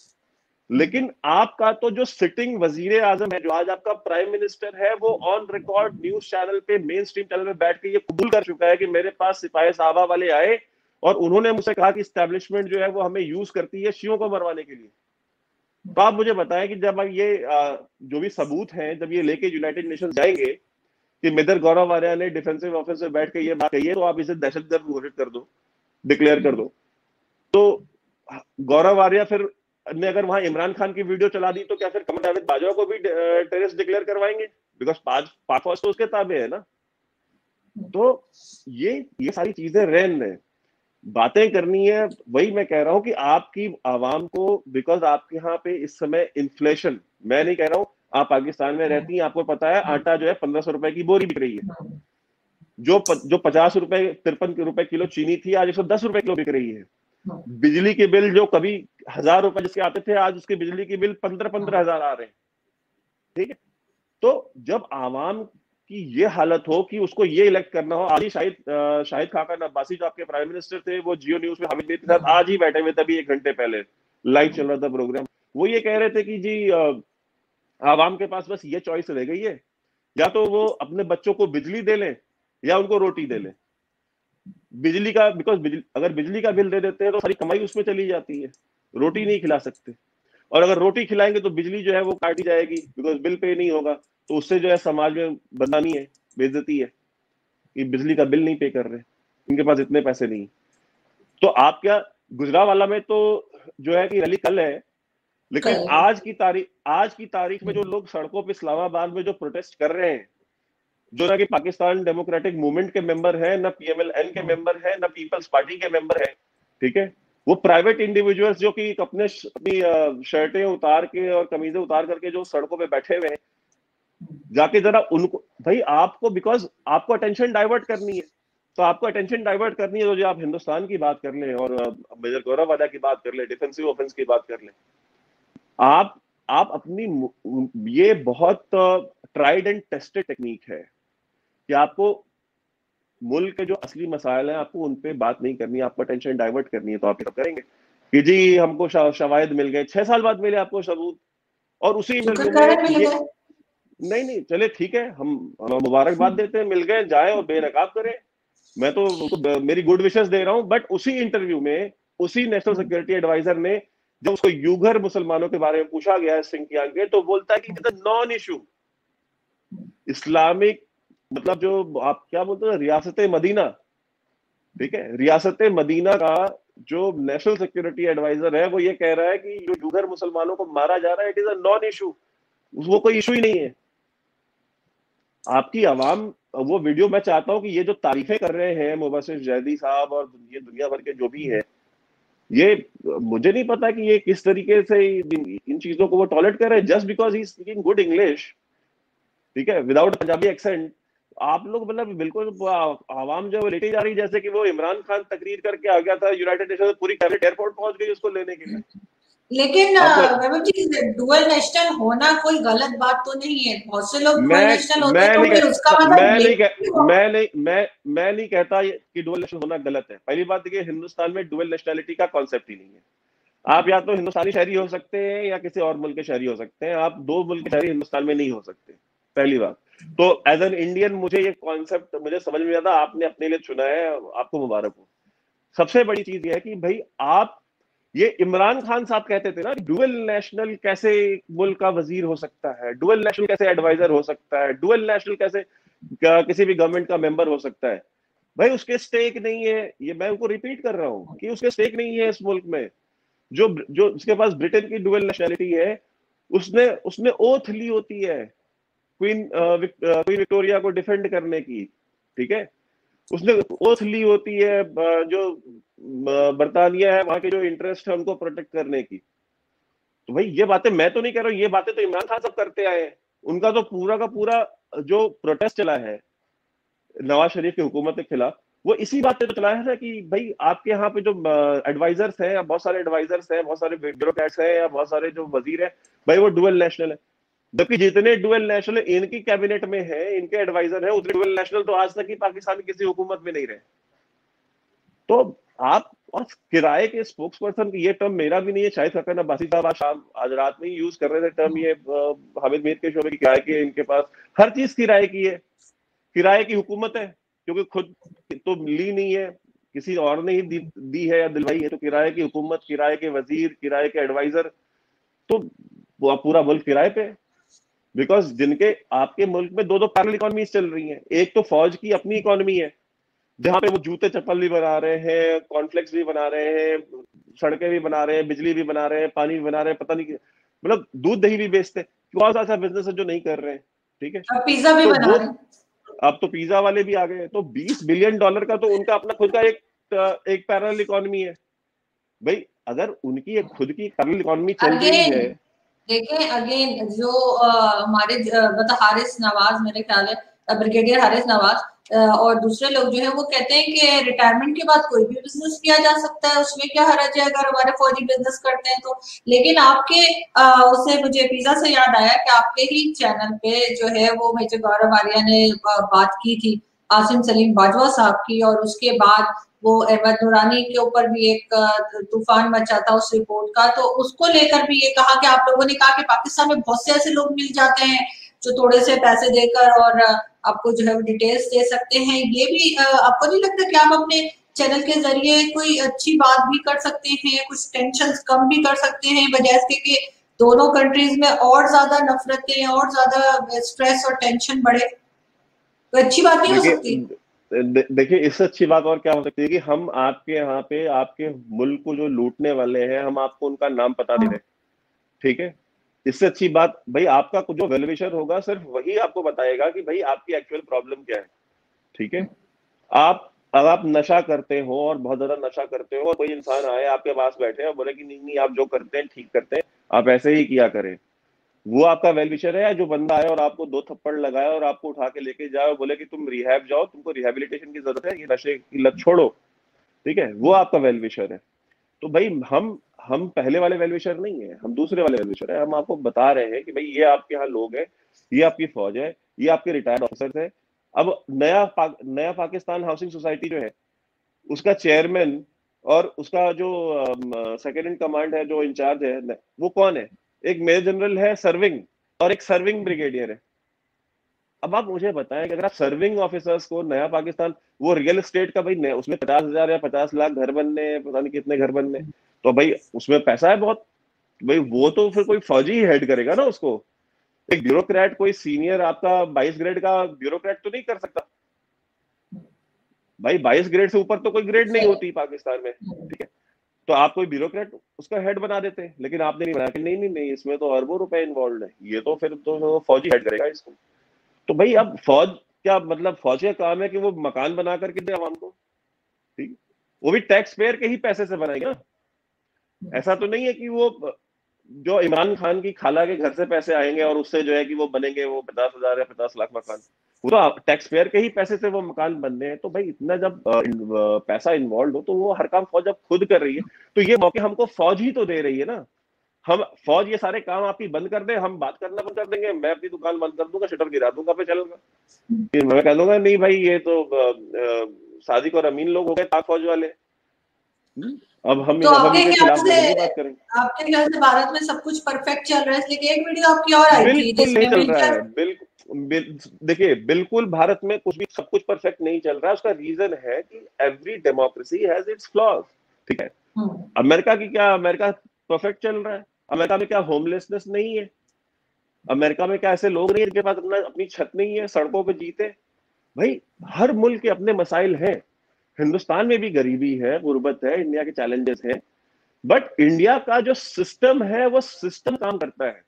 लेकिन आपका तो जो सिटिंग वज़ीर आज़म है, जो आज आपका प्राइम मिनिस्टर है, वो ऑन रिकॉर्ड न्यूज़ चैनल पे मेन स्ट्रीम चैनल पे बैठ के ये कबूल कर चुका है कि मेरे पास सिपाही साहबा वाले आए और उन्होंने मुझसे कहा कि स्टैब्लिशमेंट जो है वो हमें यूज़ करती है शियों को मरवाने के लिए। तो आप मुझे बताएँ कि जब ये जो भी सबूत हैं, जब ये लेके यूनाइटेड नेशन जाएँगे कि मिदर गौरव आर्या ने डिफेंसिव ऑफ़िस में बैठ के ये बात कही है तो आप इसे दहशतगर्द घोषित कर दो डिक्लेयर कर दो। तो गौरव आर्या फिर ने अगर वहाँ इमरान खान की वीडियो चला दी तो क्या फिर कमर जावेद बाजवा को भी टेररिस्ट डिक्लेयर करवाएँगे? बिकॉज़ पाक फौज तो उसके ताबे है ना। तो ये ये सारी चीज़ें रहन है बातें करनी है वही मैं कह रहा हूँ कि आपकी आवाम को बिकॉज़ आपके यहाँ पे इस समय इन्फ्लेशन मैं नहीं कह रहा हूँ आप पाकिस्तान में रहती हैं आपको पता है आटा जो है पंद्रह सौ रुपए की बोरी बिक रही है। जो प, जो पचास रुपए तिरपन रुपए किलो चीनी थी आज एक सौ दस रुपए किलो बिक रही हाँ। बिजली के बिल जो कभी हज़ार रुपए जिसके आते थे आज उसके बिजली के बिल पंद्रह पंद्रह हाँ। हज़ार आ रहे हैं। ठीक है? तो जब आवाम की ये हालत हो कि उसको ये इलेक्ट करना हो आज ही शाहिद शाहिद खाकर अब्बासी जो आपके प्राइम मिनिस्टर थे वो जियो न्यूज़ में हामिद के साथ आज ही बैठे हुए तभी एक घंटे पहले। लाइव चल रहा था प्रोग्राम वो ये कह रहे थे कि जी आवाम के पास बस ये चॉइस रह गई है। या तो वो अपने बच्चों को बिजली दे लें या उनको रोटी दे लें। बिजली का बिकॉज़ बिजली अगर बिजली का बिल दे देते हैं तो सारी कमाई उसमें चली जाती है। रोटी नहीं खिला सकते। और अगर रोटी खिलाएँगे तो बिजली जो है वो काटी जाएगी बिकॉज़ बिल पे नहीं होगा। तो उससे जो है समाज में बदनामी है बेजती है कि बिजली का बिल नहीं पे कर रहे। इनके पास इतने पैसे नहीं। तो आप क्या गुजरा वाला में तो जो है कि रैली कल है लेकिन आज की तारीख आज की तारीख में जो लोग सड़कों पर इस्लामाबाद में जो प्रोटेस्ट कर रहे हैं जो ना कि पाकिस्तान डेमोक्रेटिक मूवमेंट के मेंबर है, ना पीएमएलएन के मेंबर है, ना पीपल्स पार्टी के मेंबर है, ठीक है? वो प्राइवेट इंडिविजुअल्स जो कि अपने अपनी शर्टें उतार के और कमीजें उतार करके जो सड़कों पे बैठे हुए हैं, जाके जरा उनको, भाई आपको बिकॉज़ आपको अटेंशन डाइवर्ट करनी है तो आपको अटेंशन डाइवर्ट करनी है तो जो आप हिंदुस्तान की बात कर लें और मेजर गौरव वादा की बात कर ले डिफेंसिव ऑफेंस की बात कर लें, आप आप अपनी ये बहुत ट्राइड एंड टेस्टेड टेक्निक है। कि आपको मुल्क के जो असली मसाइल हैं आपको उन पर बात नहीं करनी आपको टेंशन डाइवर्ट करनी है तो आप ये करेंगे। कि जी हमको शवायद मिल गए छह साल बाद मिले आपको सबूत और उसी में नहीं नहीं चले ठीक है हम मुबारकबाद देते हैं मिल गए जाए और बेनकाब करें। मैं तो, तो मेरी गुड विशेष दे रहा हूँ बट उसी इंटरव्यू में उसी नेशनल सिक्योरिटी एडवाइजर ने जब उसको युगर मुसलमानों के बारे में पूछा गया है सिंह के तो बोलता है कि नॉन इशू इस्लामिक मतलब जो आप क्या बोलते हैं, रियासत मदीना, ठीक है? रियासत मदीना का जो नेशनल सिक्योरिटी एडवाइजर है, वो ये कह रहा है कि जो जुगर मुसलमानों को मारा जा रहा है it is a non issue वो कोई इशू ही नहीं है। आपकी आवाम, वो वीडियो मैं चाहता हूँ कि ये जो तारीफें कर रहे हैं, मुबसिर जैदी साहब और ये दुनिया भर के जो भी है, ये, मुझे नहीं पता कि ये किस तरीके से इन चीज़ों को वो टॉयलेट कर रहे हैं just because he speaking good English ठीक है? विदाउट पंजाबी एक्सेंट आप लोग मतलब बिल्कुल आवाम जो लेटी जा रही जैसे कि वो इमरान खान तकरीर करके आ गया था यूनाइटेड नेशन पूरी कैबिनेट एयरपोर्ट पहुँच गई उसको लेने के लिए। लेकिन वैभव जी डुअल नेशनल होना कोई गलत बात तो नहीं है। बहुत से लोग डुअल नेशनल होते हैं तो फिर उसका मतलब मैं नहीं कह, मैं नहीं मैं मैं नहीं कहता कि डुअल नेशनल होना गलत है। पहली बात देखिए हिंदुस्तान में डुअल नेशनलिटी का कॉन्सेप्ट ही नहीं है। आप या तो हिंदुस्तानी शहरी हो सकते हैं या किसी और मुल्क के शहरी हो सकते हैं। आप दो मुल्क के शहरी हिंदुस्तान में नहीं हो सकते पहली बात। तो एज एन इंडियन मुझे ये कॉन्सेप्ट मुझे समझ में आता, आपने अपने लिए चुना है, आपको मुबारक हो। सबसे बड़ी चीज़ ये है कि भाई आप, ये इमरान खान साहब कहते थे ना डुअल नेशनल कैसे मुल्क का वज़ीर हो सकता है? डुअल नेशनल कैसे एडवाइजर हो सकता है? डुअल नेशनल कैसे किसी भी गवर्नमेंट का मेंबर हो सकता है? भाई उसके स्टेक नहीं है। ये मैं उनको रिपीट कर रहा हूँ कि उसके स्टेक नहीं है इस मुल्क में। जो जो उसके पास ब्रिटेन की डुअल नेशनैलिटी है, उसने उसने ओथ ली होती है। क्वीन क्वीन विक्टोरिया को डिफेंड करने की, ठीक है? उसने ओथ ली होती है जो बरतानिया है, वहाँ के जो इंटरेस्ट है, उनको प्रोटेक्ट करने की। तो भाई, ये बातें मैं तो नहीं कह रहा ये बातें तो इमरान खान सब करते आए हैं। उनका तो पूरा का पूरा, जो प्रोटेस्ट चला है, नवाज़ शरीफ की हुकूमत के खिलाफ, वो इसी बात पे तो चला है ना कि भाई, आपके यहाँ पे जो एडवाइजर्स हैं, या बहुत सारे एडवाइजर्स हैं, बहुत सारे ब्यूरोक्रेट्स हैं, या बहुत सारे जो वज़ीर हैं, भाई, वो डुअल नेशनल है। जबकि जितने डुअल नेशनल इनकी कैबिनेट में है इनके एडवाइजर है उतने डुअल नेशनल तो आज तक ही पाकिस्तान किसी हुकूमत में नहीं रहे। तो आप और किराए के स्पोक्स पर्सन ये टर्म मेरा भी नहीं है शायद फकर अब्बासी साहब आज शाम आज रात में ही यूज़ कर रहे थे टर्म ये हामिद मीर के शोबे की किराए के इनके पास। हर चीज़ किराए की है। किराए की हुकूमत है क्योंकि खुद तो ली नहीं है किसी और ने ही दी, दी है या दिलवाई है तो किराए की हुकूमत किराए के वज़ीर किराए के एडवाइजर तो पूरा मुल्क किराए पे बिकॉज़ जिनके आपके मुल्क में दो दो पैरल इकोनॉमी चल रही हैं। एक तो फौज की अपनी इकोनॉमी है जहाँ पे वो जूते चप्पल भी बना रहे हैं कॉन्फ्लेक्स भी बना रहे हैं सड़कें भी बना रहे हैं बिजली भी बना रहे हैं पानी भी बना रहे हैं पता नहीं मतलब दूध दही भी बेचते कौन सा ऐसा बिज़नेस है जो नहीं कर रहे हैं? ठीक है? पिज्जा भी तो बना रहे हैं। अब तो पिज्जा वाले भी आ गए तो 20 बिलियन डॉलर का तो उनका अपना खुद का एक एक पैरल इकोनॉमी है। भाई अगर उनकी एक खुद की पैरल इकोनॉमी चल रही है देखें अगेन जो हमारे मतलब हारिस नवाज़, मेरे ख्याल है ब्रिगेडियर हारिस नवाज़ और दूसरे लोग जो है, वो कहते हैं कि रिटायरमेंट के बाद कोई भी बिज़नेस किया जा सकता है, उसमें क्या हरज है अगर हमारे फौजी बिज़नेस करते हैं तो। लेकिन आपके उससे मुझे पिज्जा से याद आया कि आपके ही चैनल पे जो है, वो मेजर गौरव आर्या ने बात की थी, आसिम सलीम बाजवा साहब की, और उसके बाद वो अहमद नूरानी के ऊपर भी एक तूफ़ान मचा था उस रिपोर्ट का तो उसको लेकर भी ये कहा कि आप लोगों ने कहा कि पाकिस्तान में बहुत से ऐसे लोग मिल जाते हैं जो थोड़े से पैसे देकर और आपको जो है डिटेल्स दे सकते हैं। ये भी आपको नहीं लगता कि आप अपने चैनल के ज़रिए कोई अच्छी बात भी कर सकते हैं कुछ टेंशन कम भी कर सकते हैं बजाय इसके कि दोनों कंट्रीज़ में और ज़्यादा नफरतें और ज़्यादा स्ट्रेस और टेंशन बढ़े? तो अच्छी बात नहीं हो सकती? देखिए इससे अच्छी बात और क्या हो सकती है कि हम आपके यहाँ पे आपके मुल्क को जो लूटने वाले हैं हम आपको उनका नाम पता दे हाँ। रहे ठीक है? इससे अच्छी बात भाई आपका जो वेलविशर होगा सिर्फ़ वही आपको बताएगा कि भाई आपकी एक्चुअल प्रॉब्लम क्या है। ठीक है? आप अब आप नशा करते हो और बहुत ज़्यादा नशा करते हो और कोई इंसान आए आपके पास बैठे और बोले कि नहीं नहीं आप जो करते हैं ठीक करते हैं आप ऐसे ही किया करें। वो आपका वेल है या जो बंदा आए और आपको दो थप्पड़ लगाया और आपको उठा के लेके जाए और बोले कि तुम रिहैब जाओ तुमको रिहेबिलिटेशन की ज़रूरत है ये नशे की लत छोड़ो। ठीक है? वो आपका वेल है। तो भाई हम हम पहले वाले वेलविशर नहीं है हम दूसरे वाले वेलविशर है। हम आपको बता रहे हैं कि भाई ये आपके यहाँ लोग हैं ये आपकी फौज है ये आपके रिटायर्ड ऑफिसर है। अब नया पा, नया पाकिस्तान हाउसिंग सोसाइटी जो है उसका चेयरमैन और उसका जो सेकेंड इन कमांड है जो इंचार्ज है वो कौन है? एक मेजर जनरल है सर्विंग और एक सर्विंग ब्रिगेडियर है। अब आप मुझे बताएँ कि अगर आप सर्विंग ऑफिसर्स को नया पाकिस्तान वो रियल एस्टेट का भाई उसमें पचास हज़ार या पचास लाख घर बनने पता नहीं कितने घर बनने तो भाई उसमें पैसा है बहुत। भाई वो तो फिर कोई फौजी ही हेड करेगा ना उसको। एक ब्यूरोक्रेट कोई सीनियर आपका बाईस ग्रेड का ब्यूरोक्रेट तो नहीं कर सकता। भाई बाईस ग्रेड से ऊपर तो कोई ग्रेड नहीं होती पाकिस्तान में ठीक है? तो आप कोई ब्यूरोक्रेट उसका हेड बना देते लेकिन आपने नहीं बनाया नहीं नहीं नहीं, इसमें तो अरबों रुपए इन्वॉल्व है। ये तो फिर तो फौजी हेड करेगा इसको। तो भाई अब फौज, क्या मतलब फौज का काम है कि वो मकान बना करके दे आवाम को? ठीक? वो भी टैक्स पेयर के ही पैसे से बनाएगा ना। ऐसा तो नहीं है कि वो, जो इमरान खान की खाला के घर से पैसे आएँगे और उससे जो है कि वो बनेंगे, वो पचास हज़ार या पचास लाख मकान। वो तो टैक्स पेयर के ही पैसे से वो मकान बनने हैं। तो भाई इतना जब पैसा इन्वॉल्व हो तो वो हर काम फौज जब खुद कर रही है। तो ये मौके हमको फौज ही तो दे रही है ना। हम फौज ये सारे काम आपकी बंद कर दे हम बात करना बंद कर देंगे मैं अपनी दुकान बंद कर दूँगा शटर गिरा दूँगा पे चलूँगा। फिर मैं कह दूँगा नहीं भाई ये तो सादिक और अमीन लोग हो गए पाक फौज वाले। हम्म? अब हम तो आपके ख्याल से आपके ख्याल से भारत में सब कुछ परफेक्ट चल रहा है? लेकिन एक वीडियो आपकी और आई थी बिल्कुल नहीं चल रहा है बिल्कुल। देखिए बिल्कुल भारत में कुछ भी सब कुछ परफेक्ट नहीं चल रहा। है उसका रीजन है कि every democracy has its flaws ठीक है? हम्म। अमेरिका की क्या अमेरिका परफेक्ट चल रहा है? अमेरिका में क्या होमलेसनेस नहीं है? अमेरिका में क्या ऐसे लोग नहीं जिनके पास अपना अपनी छत नहीं है सड़कों पर जीते? भाई हर मुल्क के अपने मसाइल हैं। हिंदुस्तान में भी गरीबी है गुर्बत है इंडिया के चैलेंजेस हैं। बट इंडिया का जो सिस्टम है वो सिस्टम काम करता है।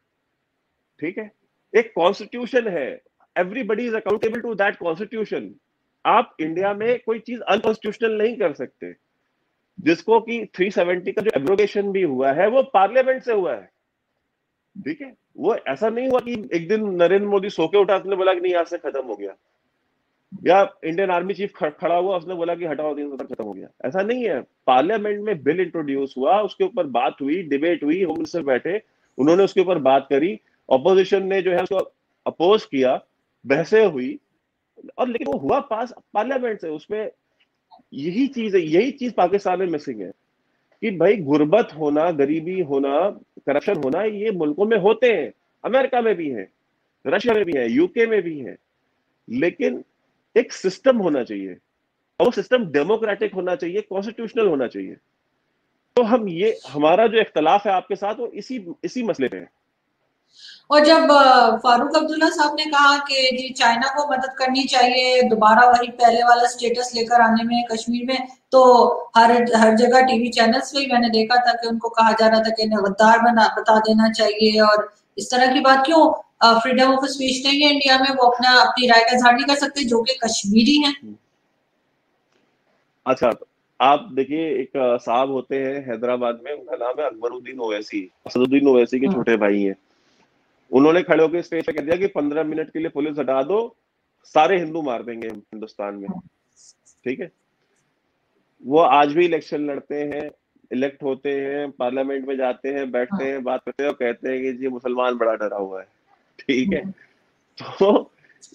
ठीक है? एक कॉन्स्टिट्यूशन है. Everybody is accountable to that constitution आप इंडिया में कोई चीज़ अनकॉन्स्टिट्यूशनल नहीं कर सकते. जिसको कि 370 का जो एब्रोगेशन भी हुआ है, वो पार्लियामेंट से हुआ है. ठीक है? वो ऐसा नहीं हुआ कि एक दिन नरेंद्र मोदी सो के उठा, उसने बोला कि नहीं, आज से खत्म हो गया. या इंडियन आर्मी चीफ खड़ा हुआ, उसने बोला कि हटाओ सौ खत्म हो गया. ऐसा नहीं है. पार्लियामेंट में बिल इंट्रोड्यूस हुआ, उसके ऊपर बात हुई डिबेट हुई होम मिनिस्टर बैठे, उन्होंने उसके ऊपर बात करी ऑपोजिशन ने जो है उसको अपोज किया, बहसे हुई, और लेकिन वो हुआ पास पार्लियामेंट से, उसमें यही चीज़ है, यही चीज़ पाकिस्तान में मिसिंग है, कि भाई गुर्बत होना, गरीबी होना करप्शन होना, ये मुल्कों में होते हैं, अमेरिका में भी है, रशिया में भी है यूके में भी है, लेकिन एक सिस्टम होना चाहिए, और वो सिस्टम डेमोक्रेटिक होना चाहिए कॉन्स्टिट्यूशनल होना चाहिए। तो हम ये, हमारा जो इख्तलाफ है आपके साथ, वो इसी इसी मसले पे है। और जब फारूक अब्दुल्ला साहब ने कहा कि जी चाइना को मदद करनी चाहिए दोबारा वही पहले वाला स्टेटस लेकर आने में कश्मीर में तो हर हर जगह टीवी चैनल्स पे मैंने देखा था कि उनको कहा जा रहा था कि इन्हें गद्दार बना बता देना चाहिए और इस तरह की बात क्यों? फ्रीडम ऑफ़ स्पीच नहीं है इंडिया में वो अपना अपनी राय का इजहार नहीं कर सकते जो कि कश्मीरी हैं। अच्छा आप देखिए एक साहब होते हैं हैदराबाद में उनका नाम है अकबरुद्दीन ओवैसी असदुद्दीन ओवैसी के हाँ। छोटे भाई हैं। उन्होंने खड़े होकर स्टेज पे कह दिया कि पंद्रह मिनट के लिए पुलिस हटा दो, सारे हिंदू मार देंगे हिंदुस्तान में। ठीक है? वो आज भी इलेक्शन लड़ते हैं, इलेक्ट होते हैं, पार्लियामेंट में जाते हैं, बैठते हैं, बात करते हैं और कहते हैं कि जी, मुसलमान बड़ा डरा हुआ है। ठीक है? तो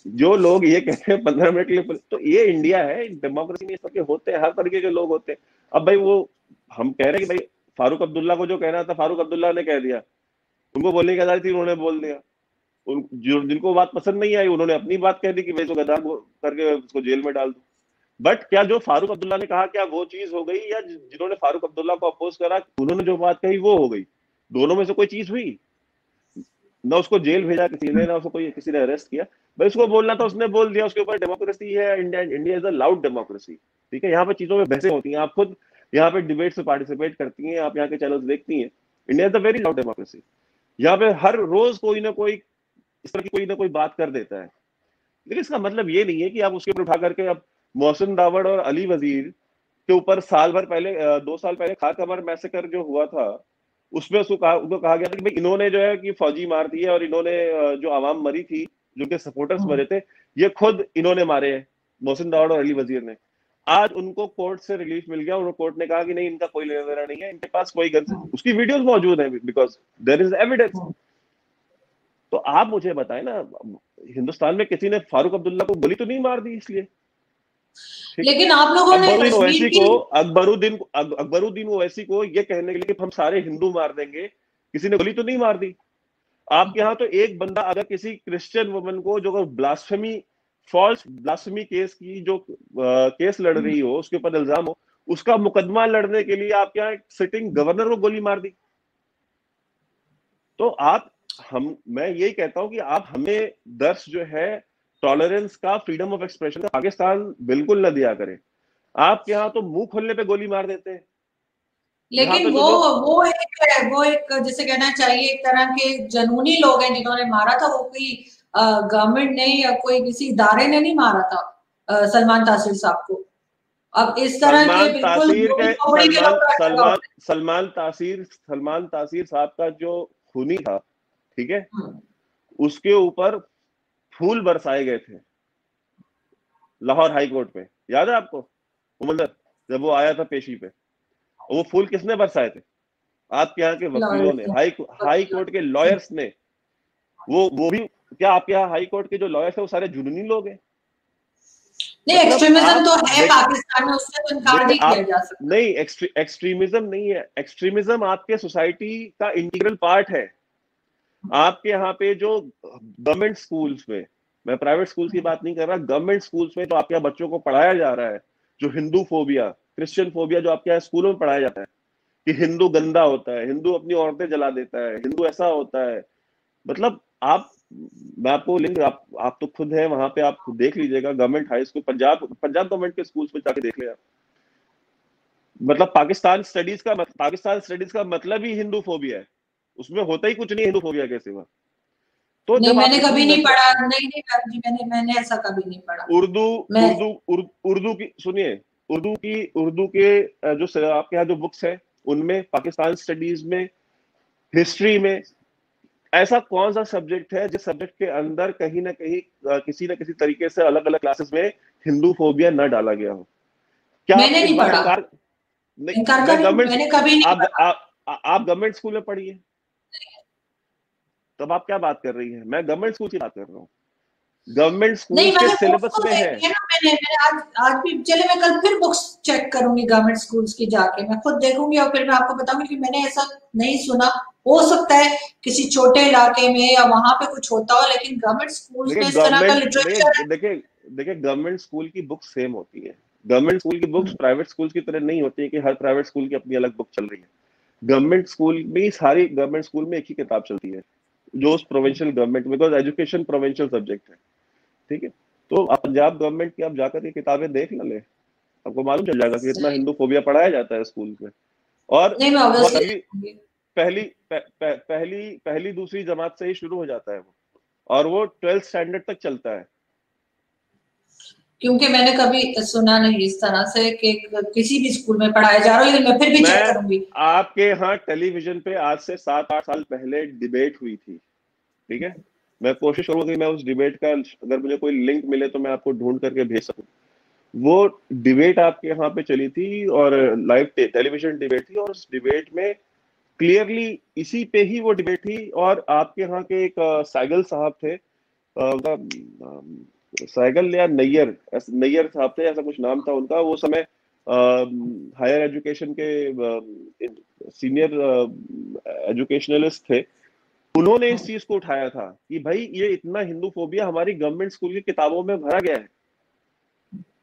जो लोग ये कहते हैं पंद्रह मिनट के लिए तो ये इंडिया है, डेमोक्रेसी में इस तरह के होते हैं, हर तरीके के लोग होते हैं। अब भाई वो, हम कह रहे हैं कि भाई फारूक अब्दुल्ला को जो कहना था, फारूक अब्दुल्ला ने कह दिया। उनको बोलने की आज़ादी थी, उन्होंने बोल दिया। उन, जो, जिनको बात पसंद नहीं आई, उन्होंने अपनी बात कह दी कि भाई गद्दार करके उसको जेल में डाल दो। बट क्या जो फारूक अब्दुल्ला ने कहा, क्या वो चीज़ हो गई, या जिन्होंने फारूक अब्दुल्ला को अपोज करा, उन्होंने जो बात कही, वो हो गई। दोनों में से कोई चीज़ हुई? ना उसको जेल भेजा किसी ने, ना उसको कोई, किसी ने अरेस्ट किया। भाई उसको बोलना था, उसने बोल दिया, उसके ऊपर डेमोक्रेसी है India India is a loud democracy ठीक है, यहाँ पे चीज़ों में बहसें होती हैं। आप खुद यहाँ पे डिबेट में पार्टिसिपेट करती हैं, आप यहाँ के चैनल देखती हैं। India is a very loud democracy यहाँ पे हर रोज कोई ना कोई इस तरह की कोई ना कोई बात कर देता है लेकिन इसका मतलब ये नहीं है कि आप उसके ऊपर उठा करके अब मोहसिन दावड़ और अली वज़ीर के ऊपर साल भर पहले दो साल पहले खा कमर मैसेकर जो हुआ था उसमें उसको कहा उनको कहा गया था कि भाई इन्होंने जो है कि फौजी मार दी है और इन्होंने जो आवाम मरी थी जो कि सपोर्टर्स हाँ। मरे थे ये खुद इन्होंने मारे हैं मोहसिन दावड़ और अली वज़ीर ने आज उनको कोर्ट से रिलीफ मिल गया और कोर्ट ने कहा कि नहीं इनका कोई लेना देना नहीं है इनके पास कोई गन। उसकी वीडियोस मौजूद है बिकॉज़ देर इज़ एविडेंस तो आप मुझे बताएँ ना हिंदुस्तान में किसी ने फारूक अब्दुल्ला को गोली तो नहीं मार दी इसलिए? लेकिन आप लोगों ने ओवैसी को अकबरुद्दीन अकबरुद्दीन ओवैसी को ये कहने के लिए हम सारे हिंदू मार देंगे किसी ने गोली तो नहीं मार दी? आपके यहाँ तो एक बंदा अगर किसी क्रिश्चियन वुमन को जो ब्लास्फेमी फॉल्स ब्लास्फेमी केस की जो आ, केस लड़ रही हो उसके ऊपर इल्ज़ाम हो उसका मुकदमा लड़ने के लिए आप क्या सिटिंग गवर्नर को गोली मार दी? तो आप हम मैं यही कहता हूँ कि आप हमें दर्श जो है टॉलरेंस का फ्रीडम ऑफ़ एक्सप्रेशन का पाकिस्तान बिल्कुल न दिया करे। आपके यहाँ तो मुँह खोलने पे गोली मार देते हैं। लेकिन वो वो एक वो एक जैसे कहना चाहिए एक तरह के जनूनी लोग हैं जिन्होंने मारा था वो कोई गवर्नमेंट ने या कोई किसी इदारे ने नहीं मारा था सलमान तासिर साहब को। अब इस तरह के के सलमान तासीर सलमान तासीर साहब का जो खूनी था ठीक है हाँ। उसके ऊपर फूल बरसाए गए थे लाहौर हाई कोर्ट में। याद है आपको उमंदर जब वो आया था पेशी पे वो फूल किसने बरसाए थे? आपके यहाँ के वकीलों ने हाई हाई कोर्ट के लॉयर्स ने वो वो भी क्या आपके यहाँ हाई कोर्ट के जो लॉयर्स है वो सारे जुनूनी लोग हैं? नहीं एक्सट्रीमिज्म तो है पाकिस्तान में उससे तो इनकार नहीं किया जा सकता। नहीं एक्सट्रीमिज्म नहीं है। एक्सट्रीमिज्म आपके सोसाइटी का इंटीग्रल पार्ट है। आपके यहाँ पे जो गवर्नमेंट स्कूल्स में मैं प्राइवेट स्कूल्स की बात नहीं कर रहा गवर्नमेंट स्कूल्स में जो आपके यहाँ बच्चों को पढ़ाया जा रहा है जो हिंदू फोबिया क्रिश्चियन फोबिया जो आपके यहाँ स्कूलों में पढ़ाया जाता है कि हिंदू गंदा होता है हिंदू अपनी औरतें जला देता है हिंदू ऐसा होता है। मतलब आप मैं आपको लिंक आप आप तो खुद है वहाँ पे आप देख लीजिएगा government high school Punjab Punjab government के स्कूल्स में जाके देख लिया मतलब पाकिस्तान स्टडीज़ का पाकिस्तान स्टडीज़ का मतलब ही हिंदू फोबिया है। उसमें होता ही कुछ नहीं हिंदू फोबिया के सिवा तो नहीं मैंने कभी नहीं पढ़ा नहीं नहीं जी मैंने मैंने ऐसा कभी नहीं पढ़ा। उर्दू उर्दू उर्दू की सुनिए उर्दू की उर्दू के जो आपके यहाँ जो बुक्स है उनमें पाकिस्तान स्टडीज़ में हिस्ट्री में ऐसा कौन सा सब्जेक्ट है जिस सब्जेक्ट के अंदर कहीं ना कहीं किसी ना किसी तरीके से अलग अलग क्लासेस में हिंदू फोबिया न डाला गया हो? क्या मैंने नहीं पढ़ा। गवर्नमेंट आप आप गवर्नमेंट स्कूल में पढ़िए। है तब आप क्या बात कर रही है? मैं गवर्नमेंट स्कूल की बात कर रहा हूँ। गवर्नमेंट स्कूल के सिलेबस में है। मैंने मैंने आज आज भी चले मैं कल फिर बुक्स चेक करूँगी गवर्नमेंट स्कूल्स की जाके। मैं खुद देखूँगी और फिर मैं आपको बताऊँगी कि मैंने ऐसा नहीं सुना। हो सकता है किसी छोटे इलाके में या वहाँ पे कुछ होता हो लेकिन गवर्नमेंट स्कूल में इस तरह का लिटरेचर देखिए देखिए गवर्नमेंट स्कूल की बुक सेम होती है। गवर्नमेंट स्कूल की बुक्स प्राइवेट स्कूल की तरह नहीं होती है कि हर प्राइवेट स्कूल की अपनी अलग बुक चल रही है। गवर्नमेंट स्कूल में सारी गवर्नमेंट स्कूल में एक ही किताब चलती है। जो provincial government because education provincial subject है ठीक है? तो आप पंजाब गवर्नमेंट की आप जाकर ये किताबें देख ना ले आपको मालूम चल जाएगा कि इतना हिंदू फोबिया पढ़ाया जाता है स्कूल में। और पहली पहली पहली पहली दूसरी जमात से ही शुरू हो जाता है वो। और वो ट्वेल्थ स्टैंडर्ड तक चलता है। क्योंकि मैंने कभी सुना नहीं इस तरह से कि किसी भी स्कूल में पढ़ाया जा रहा है लेकिन मैं फिर भी चेक करूँगी। आपके यहाँ टेलीविज़न पे आज से सात आठ साल पहले डिबेट हुई थी ठीक है? मैं कोशिश करूँगा कि मैं उस डिबेट का अगर मुझे कोई लिंक मिले तो मैं आपको ढूंढ करके भेज सकूँ। वो डिबेट आपके यहाँ पे चली थी और लाइव टेलीविज़न डिबेट थी और उस डिबेट में क्लियरली इसी पे ही वो डिबेट थी और आपके यहाँ के एक साइगल साहब थे उनका साइगल या नैयर नैयर साहब थे, ऐसा कुछ नाम था उनका। वो समय हायर एजुकेशन के सीनियर एजुकेशनलिस्ट थे। उन्होंने इस चीज़ को उठाया था कि भाई, ये इतना हिंदू फोबिया हमारी गवर्नमेंट स्कूल की किताबों में भरा गया है।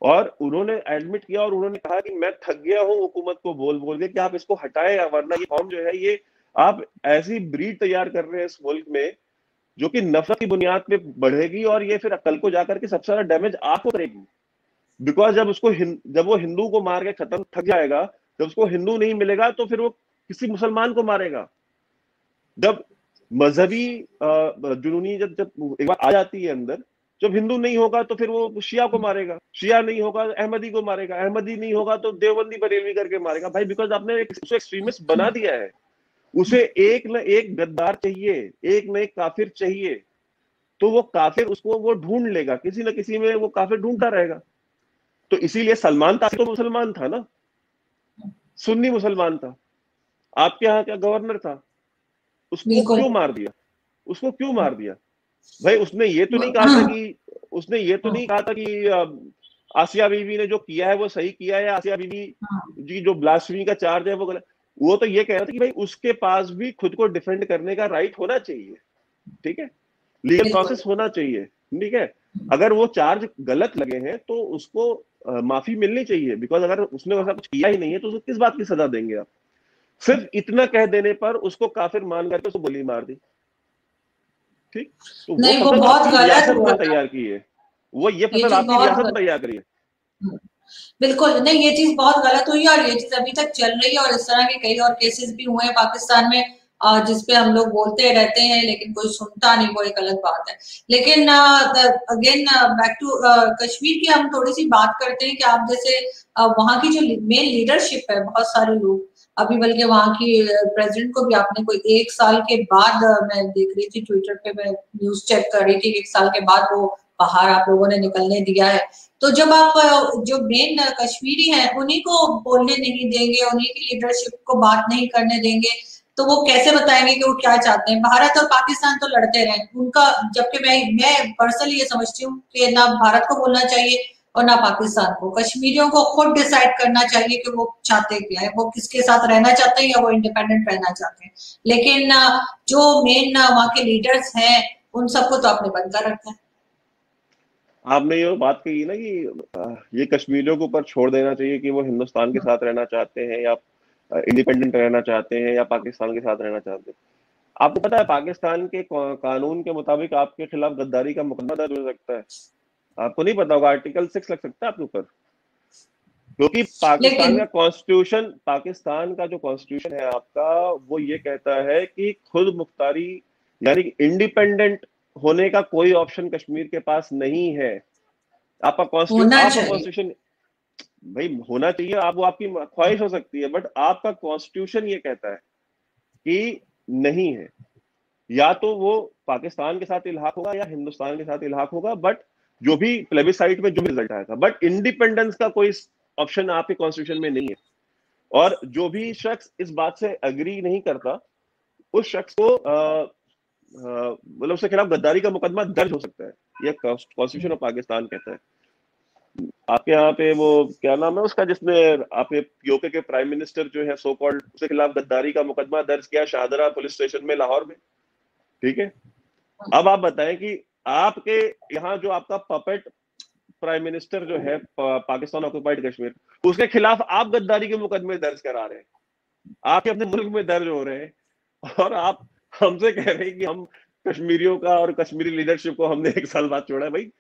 और उन्होंने एडमिट किया और उन्होंने कहा कि मैं थक गया हूँ हुकूमत को बोल बोल के कि आप इसको हटाए, वरना ये कौम जो है, ये आप ऐसी ब्रीड तैयार कर रहे हैं इस मुल्क में जो कि नफरत की बुनियाद पे बढ़ेगी और ये फिर कल को जाकर के सबसे ज़्यादा डैमेज आपको करेगी। बिकॉज़ जब उसको जब वो हिंदू को मार के खत्म थक जाएगा, जब उसको हिंदू नहीं मिलेगा तो फिर वो किसी मुसलमान को मारेगा। जब मजहबी जुनूनी जब जब एक बार आ जाती है अंदर, जब हिंदू नहीं होगा तो फिर वो शिया को मारेगा। शिया नहीं होगा तो अहमदी को मारेगा। अहमदी नहीं होगा तो देवबंदी बरेलवी करके मारेगा। भाई बिकॉज़ आपने एक एक्सट्रीमिस्ट बना दिया है। उसे एक न एक गद्दार चाहिए एक न एक काफिर चाहिए तो वो काफिर उसको वो ढूंढ लेगा। किसी न किसी में वो काफिर ढूंढता रहेगा। तो इसीलिए सलमान तो मुसलमान था ना? सुन्नी मुसलमान था। आपके यहाँ क्या गवर्नर था? उसको क्यों मार दिया? उसको क्यों मार दिया? भाई उसने ये तो नहीं कहा था कि उसने ये तो नहीं कहा था कि आसिया बीबी ने जो किया है वो सही किया है आसिया बीबी जी जो ब्लास्टमी का चार्ज है वो गलत वो तो ये कह रहा था कि भाई उसके पास भी खुद को डिफेंड करने का राइट होना चाहिए। ठीक है? लीगल प्रोसेस होना चाहिए। ठीक है? अगर वो चार्ज गलत लगे हैं तो उसको आ, माफ़ी मिलनी चाहिए। बिकॉज़ अगर उसने वैसा कुछ किया ही नहीं है तो उसको किस बात की सजा देंगे आप? सिर्फ़ इतना कह देने पर उसको काफिर मान करके उसको गोली मार दी। ठीक? तो नहीं, वो, वो बहुत गलत तैयार की है। वो ये फ़सल आपकी रियासत तैयार करी है। हम्म। बिल्कुल, नहीं, ये चीज़ बहुत गलत हुई है और ये चीज़ अभी तक चल रही है और इस तरह के कई और केसेस भी हुए हैं पाकिस्तान में जिसपे हम लोग बोलते रहते हैं, लेकिन कोई सुनता नहीं, वो एक अलग बात है। लेकिन अगेन बैक टू कश्मीर की हम थोड़ी सी बात करते हैं कि आप जैसे वहाँ की जो मेन लीडरशिप है, बहुत सारे लोग, अभी बल्कि वहाँ की प्रेसिडेंट को भी आपने कोई एक साल के बाद मैं देख रही थी ट्विटर पे मैं न्यूज़ चेक कर रही थी एक साल के बाद वो बाहर आप लोगों ने निकलने दिया है। तो जब आप, जो मेन कश्मीरी हैं, उन्हीं को बोलने नहीं देंगे, उन्हीं की लीडरशिप को बात नहीं करने देंगे तो वो कैसे बताएँगे कि वो क्या चाहते हैं? भारत और पाकिस्तान तो लड़ते रहे। उनका, जबकि मैं मैं पर्सनली ये समझती हूँ कि ना भारत को बोलना चाहिए और ना पाकिस्तान को। कश्मीरियों को खुद डिसाइड करना चाहिए कि वो चाहते क्या है। वो किसके साथ रहना चाहते हैं या वो इंडिपेंडेंट रहना चाहते हैं। लेकिन, जो मेन वहाँ के लीडर्स हैं, उन सबको तो आपने बंद कर रखा है। आपने ये बात कही ना कि ये कश्मीरियों के ऊपर छोड़ देना चाहिए कि वो हिंदुस्तान के साथ रहना चाहते हैं या इंडिपेंडेंट रहना चाहते हैं या पाकिस्तान के साथ रहना चाहते हैं। आपको पता है पाकिस्तान के कानून के मुताबिक आपके खिलाफ गद्दारी का मुकदमा दर्ज हो सकता है। आपको नहीं पता होगा आर्टिकल सिक्स लग सकता है आपके ऊपर। क्योंकि पाकिस्तान का कॉन्स्टिट्यूशन पाकिस्तान का जो कॉन्स्टिट्यूशन है आपका वो ये कहता है कि खुद मुख्तारी यानी इंडिपेंडेंट होने का कोई ऑप्शन कश्मीर के पास नहीं है। आपका कॉन्स्टिट्यूशन भाई होना चाहिए आप वो आपकी ख्वाहिश हो सकती है बट आपका कॉन्स्टिट्यूशन ये कहता है कि नहीं है। या तो वो पाकिस्तान के साथ इलाहाक होगा या हिंदुस्तान के साथ इलाहाक होगा बट जो भी प्लेबिसाइट में जो भी रिज़ल्ट आएगा बट इंडिपेंडेंस का कोई ऑप्शन आपके कॉन्स्टिट्यूशन में नहीं है। और जो भी शख्स इस बात से अग्री नहीं करता उस शख्स को मतलब उसके खिलाफ गद्दारी का मुकदमा दर्ज हो सकता है। यह कॉन्स्टिट्यूशन ऑफ़ पाकिस्तान कहता है। आपके यहाँ पे वो क्या नाम है उसका जिसने आपके यूके के प्राइम मिनिस्टर जो है सो कॉल्ड उसके खिलाफ गद्दारी का मुकदमा दर्ज किया शाहदरा पुलिस स्टेशन में, लाहौर में। ठीक है? अब आप बताएँ कि आपके यहाँ जो आपका पपेट प्राइम मिनिस्टर जो है पाकिस्तान ऑक्यूपाइड कश्मीर उसके खिलाफ आप गद्दारी के मुकदमे दर्ज करा रहे हैं। आपके अपने मुल्क में दर्ज हो रहे हैं और आप हमसे कह रहे हैं कि हम कश्मीरियों का और कश्मीरी लीडरशिप को हमने एक साल बाद छोड़ा है भाई।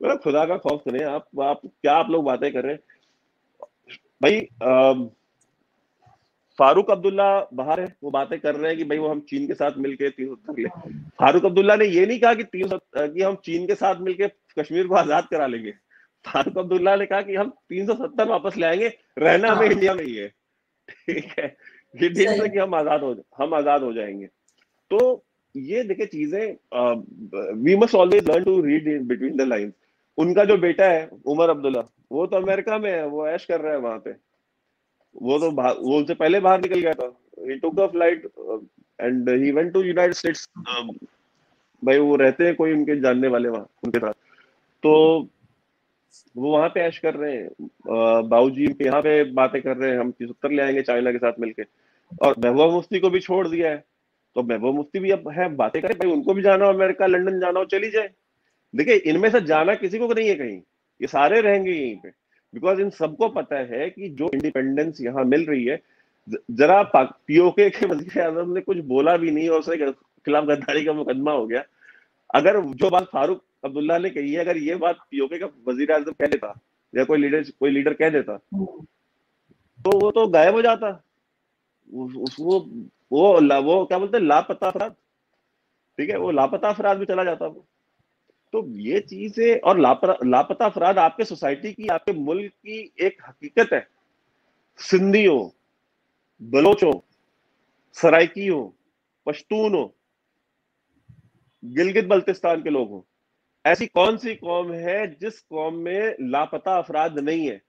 मतलब खुदा का खौफ करें आप आप क्या आप लोग बातें कर रहे हैं? भाई फारूक अब्दुल्ला बाहर है वो बातें कर रहे हैं कि भाई वो हम चीन के साथ मिलके तीन सत्तर ले। फारूक अब्दुल्ला ने ये नहीं कहा कि तीन कि हम चीन के साथ मिलके कश्मीर को आज़ाद करा लेंगे। फारूक अब्दुल्ला ने कहा कि हम तीन सौ सत्तर वापस ले आएँगे रहना हमें इंडिया में ही है। ठीक है? ये दिन से कि हम आज़ाद हो हम आज़ाद हो जाएँगे। तो ये देखे चीज़ें we must always learn to read between the lines उनका जो बेटा है, उमर अब्दुल्ला, वो तो अमेरिका में है, वो ऐश कर रहा है वहाँ पे। वो तो वो उनसे पहले बाहर निकल गया था। He took a flight and he went to united states भाई वो रहते हैं कोई उनके जानने वाले वहाँ, उनके साथ। तो वो वहाँ पे ऐश कर रहे हैं। बाबू जी यहाँ पे बातें कर रहे हैं, हम पिछहत्तर ले आएँगे चाइना के साथ मिलके। और महबूबा मुफ्ती को भी छोड़ दिया है। तो महबूबा मुफ्ती भी अब है बातें करें भाई उनको भी जाना हो अमेरिका लंदन जाना हो चली जाए। देखिए इनमें से जाना किसी को नहीं है कहीं। ये सारे रहेंगे यहीं पे। बिकॉज़ इन सबको पता है कि जो इंडिपेंडेंस यहाँ मिल रही है जरा पीओके के वज़ीर आज़म ने कुछ बोला भी नहीं और उसके खिलाफ गद्दारी का मुकदमा हो गया। अगर जो बात फारूक अब्दुल्ला ने कही है अगर ये बात पीओके का वज़ीर आज़म कह देता या कोई लीडर कोई लीडर कह देता तो वो तो गायब हो जाता। वो वो वो क्या बोलते हैं, लापता अफराद ठीक है, वो लापता अफराद भी चला जाता वो। तो ये चीज़ें और लापता लापता अफराद आपके सोसाइटी की, आपके मुल्क की एक हकीकत है। सिंधियों हो, पश्तून हो, गिलगित बल्तिस्तान के लोग हो। ऐसी कौन सी कौम है जिस कौम में लापता अफराद नहीं है?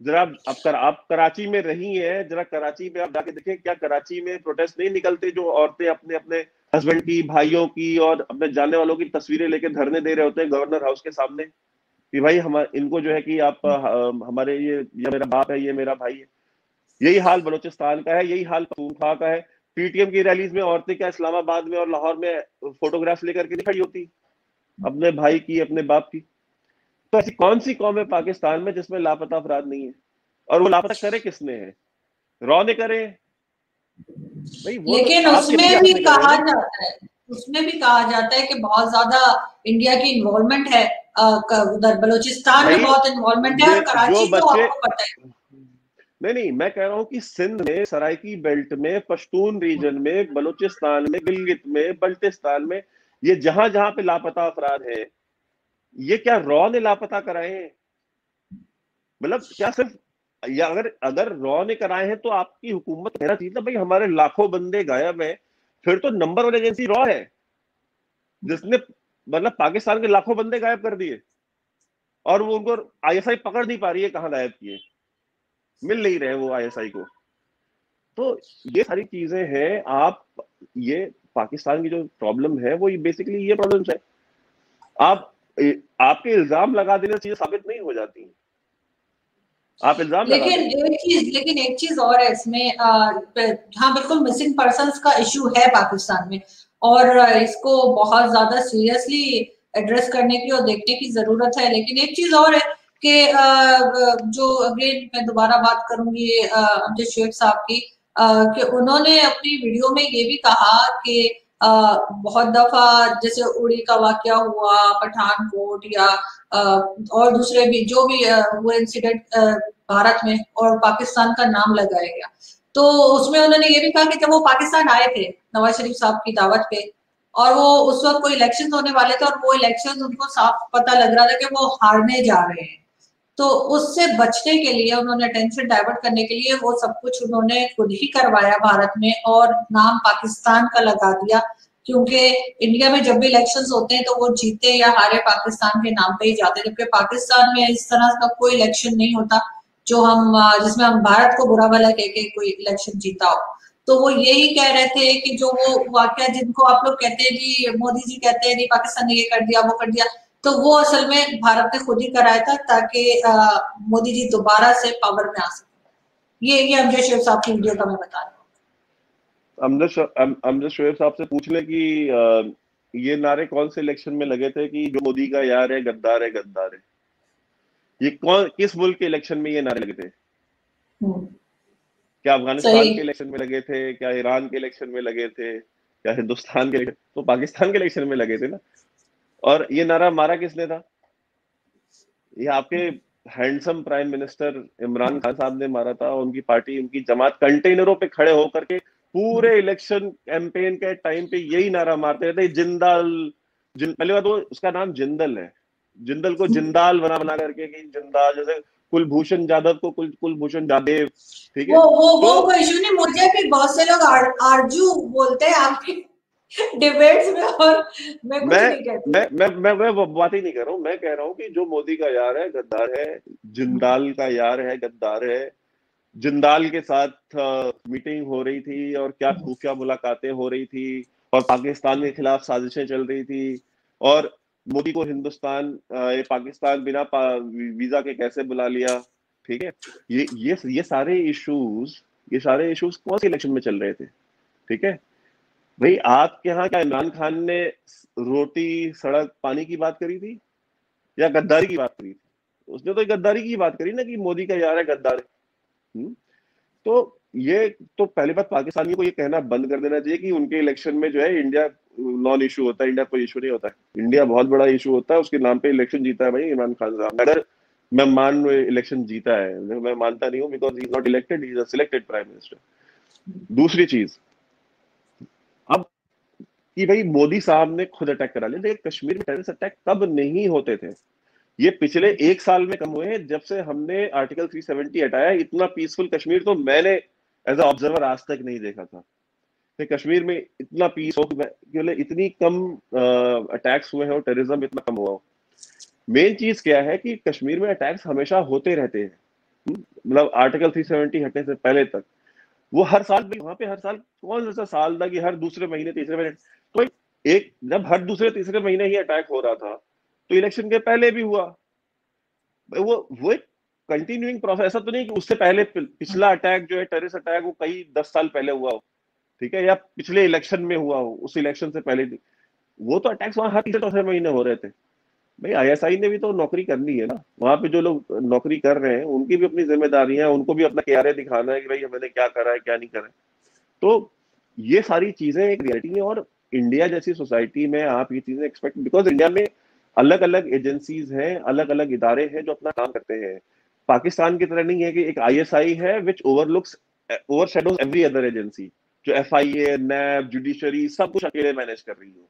जरा अब कर, आप कराची में रही हैं जरा कराची में आप जाके देखें क्या कराची में प्रोटेस्ट नहीं निकलते जो औरतें अपने अपने हस्बैंड की भाइयों की और अपने जानने वालों की तस्वीरें लेके धरने दे रहे होते हैं गवर्नर हाउस के सामने। कि भाई हम इनको जो है कि आप हमारे ये ये मेरा बाप है ये मेरा भाई है। यही हाल बलोचिस्तान का है यही हाल पखा का है। पीटीएम की रैलीज में औरतें क्या इस्लामाबाद में और लाहौर में फोटोग्राफ लेकर के खड़ी होती? अपने भाई की अपने बाप की। तो ऐसी कौन सी कौम है पाकिस्तान में जिसमें लापता अपराध नहीं है? और वो लापता करे किसने? है रॉ ने करे। तो लेकिन तो उसमें भी कहा जाता है उसमें भी कहा जाता है कि बहुत ज़्यादा इंडिया की इन्वॉल्वमेंट है उधर बलोचिस्तान में बहुत इन्वॉल्वमेंट है और कराची तो आपको पता है। नहीं नहीं मैं कह रहा हूँ कि सिंध में सराइकी बेल्ट में पश्तून रीजन में बलूचिस्तान में गिलगित में बल्टिस्तान में ये जहाँ जहाँ पे लापता अफराद है ये क्या रॉ ने लापता कराए हैं? मतलब क्या सिर्फ़, या अगर अगर रॉ ने कराए हैं तो आपकी हुकूमत कहना चाहिए था, भाई हमारे लाखों बंदे गायब है। फिर तो नंबर वन एजेंसी रॉ है। जिसने मतलब पाकिस्तान के लाखों बंदे गायब कर दिए। और वो उनको आईएसआई पकड़ नहीं पा रही है कहाँ गायब किए। मिल नहीं रहे वो आईएसआई को। तो ये सारी चीज़ें हैं, आप, ये पाकिस्तान की जो प्रॉब्लम है, वो ये बेसिकली ये प्रॉब्लम है। आप आपके इल्ज़ाम लगा देने से चीज़ें साबित नहीं हो जाती। आप इल्ज़ाम लेकिन एक चीज़ लेकिन एक चीज़ और है इसमें हाँ बिल्कुल मिसिंग पर्सन का इशू है पाकिस्तान में। और इसको बहुत ज़्यादा सीरियसली एड्रेस करने की और देखने की ज़रूरत है। लेकिन एक चीज़ और है कि जो अगेन मैं दोबारा बात करूँगी अब्दुल शेख साहब की कि उन्होंने अपनी वीडियो में ये भी कहा कि बहुत दफ़ा जैसे उड़ी का वाक्य हुआ, पठानकोट या और दूसरे भी जो भी हुए इंसिडेंट भारत में और पाकिस्तान का नाम लगाया गया। तो उसमें उन्होंने ये भी कहा कि जब वो पाकिस्तान आए थे, नवाज़ शरीफ साहब की दावत पे, और वो उस वक्त कोई इलेक्शन होने वाले थे और वो इलेक्शन उनको साफ़ पता लग रहा था कि वो हारने जा रहे हैं। तो उससे बचने के लिए, उन्होंने अटेंशन डाइवर्ट करने के लिए वो सब कुछ उन्होंने खुद ही करवाया भारत में और नाम पाकिस्तान का लगा दिया। क्योंकि इंडिया में जब भी इलेक्शन होते हैं तो वो जीते या हारे पाकिस्तान के नाम पे ही जाते जबकि पाकिस्तान में इस तरह का कोई इलेक्शन नहीं होता जो हम, जिसमें हम भारत को बुरा भला कह के कोई इलेक्शन जीता हो। तो वो यही कह रहे थे कि जो वो वाक्य जिनको आप लोग कहते हैं जी मोदी जी कहते हैं जी पाकिस्तान ने ये कर दिया, वो कर दिया। तो वो असल में भारत ने खुद ही कराया था ताकि मोदी जी दोबारा से पावर में आ सके। ये ये अमजद शेख साहब की वीडियो का मैं बता रहा हूँ। अमजद शोएब साहब से पूछ ले कि ये नारे कौन से इलेक्शन में लगे थे कि जो मोदी का यार है गद्दार है गद्दार है? ये कौन किस मुल्क के इलेक्शन में ये नारे लगे थे? हम्म। क्या अफ़गानिस्तान के इलेक्शन में लगे थे? क्या ईरान के इलेक्शन में लगे थे? क्या हिंदुस्तान के तो पाकिस्तान के इलेक्शन में लगे थे ना? और ये नारा मारा किसने था? ये आपके handsome prime minister Imran Khan साहब ने मारा था उनकी पार्टी उनकी जमात कंटेनरों पे खड़े होकर के पूरे इलेक्शन कैंपेन के टाइम पे यही नारा मारते रहते जिंदाल जिन पहली बात वो उसका नाम जिंदल है। जिंदल को जिंदाल बना बना करके कि जिंदाल जैसे कुलभूषण जाधव को कुल कुलभूषण जादेव ठीक है? वो वो वो कोई इशू नहीं मुझे भी बहुत से लोग आर, आरज़ू बोलते हैं आपकी डिबेट्स में और मैं कुछ मैं, नहीं कहती। मैं मैं मैं मैं वो बात ही नहीं कर रहा हूँ। मैं कह रहा हूँ कि जो मोदी का यार है गद्दार है जिंदाल का यार है गद्दार है जिंदाल के साथ मीटिंग हो रही थी और क्या खुफिया मुलाकातें हो रही थी और पाकिस्तान के खिलाफ साजिशें चल रही थी और मोदी को हिंदुस्तान ये पाकिस्तान बिना पा, वीज़ा के कैसे बुला लिया? ठीक है? ये ये ये सारे इश्यूज़ ये सारे इश्यूज़ कौन से इलेक्शन में चल रहे थे? ठीक है? भाई, आपके यहाँ क्या इमरान खान ने रोटी, सड़क, पानी की बात करी थी? या गद्दारी की बात करी थी? उसने तो गद्दारी की बात करी ना कि मोदी का यार है गद्दार। है हम्म? तो ये तो पहली बात पाकिस्तानियों को ये कहना बंद कर देना चाहिए कि उनके इलेक्शन में जो है इंडिया, नॉन इशू होता है, इंडिया कोई इशू नहीं होता है। इंडिया बहुत बड़ा इशू होता है, उसके नाम पे इलेक्शन जीता है भाई इमरान खान साहब। अगर मैं मान इलेक्शन जीता है, मैं मानता नहीं हूँ because is not elected is selected prime minister दूसरी चीज़ कि भाई मोदी साहब ने खुद अटैक करा लिया। देखिए कश्मीर में टेररिस्ट अटैक कब नहीं होते थे। ये पिछले एक साल में कम हुए हैं जब से हमने आर्टिकल 370 हटाया इतना पीसफुल कश्मीर तो मैंने एज ऑब्जर्वर आज तक नहीं देखा था। कि कश्मीर में इतना पीस हो केवल इतनी कम अटैक्स हुए हैं और टेररिज्म इतना कम हुआ हो। मेन चीज़ क्या है कि कश्मीर में अटैक्स हमेशा होते रहते हैं। हम्म, मतलब आर्टिकल 370 हटने से पहले तक। वो हर साल वहाँ पे हर साल कौन सा साल था कि हर दूसरे महीने तीसरे महीने तो एक जब हर दूसरे तीसरे महीने ही अटैक हो रहा था तो इलेक्शन के पहले भी हुआ। वो वो एक कंटिन्यूइंग प्रोसेस ऐसा तो नहीं कि उससे पहले पिछला अटैक जो है टेरिस अटैक वो कई दस साल पहले हुआ हो, ठीक है, या पिछले इलेक्शन में हुआ हो, उस इलेक्शन से पहले वो तो अटैक्स वहाँ हर तीसरे चौथे महीने हो रहे थे। भाई आईएसआई ने भी तो नौकरी करनी है ना। वहाँ पे जो लोग नौकरी कर रहे हैं, उनकी भी अपनी ज़िम्मेदारी है, उनको भी अपना के दिखाना है कि भाई मैंने क्या करा है, क्या नहीं करा है। तो ये सारी चीज़ें एक रियलिटी है और इंडिया जैसी सोसाइटी में आप ये चीज़ें एक्सपेक्ट बिकॉज़ इंडिया में अलग अलग एजेंसीज हैं अलग अलग इदारे हैं जो अपना काम करते हैं। पाकिस्तान की तरह नहीं है कि एक आईएसआई है which overlooks overshadows every other agency जो F I A NAB judiciary सब कुछ अकेले मैनेज कर रही हो।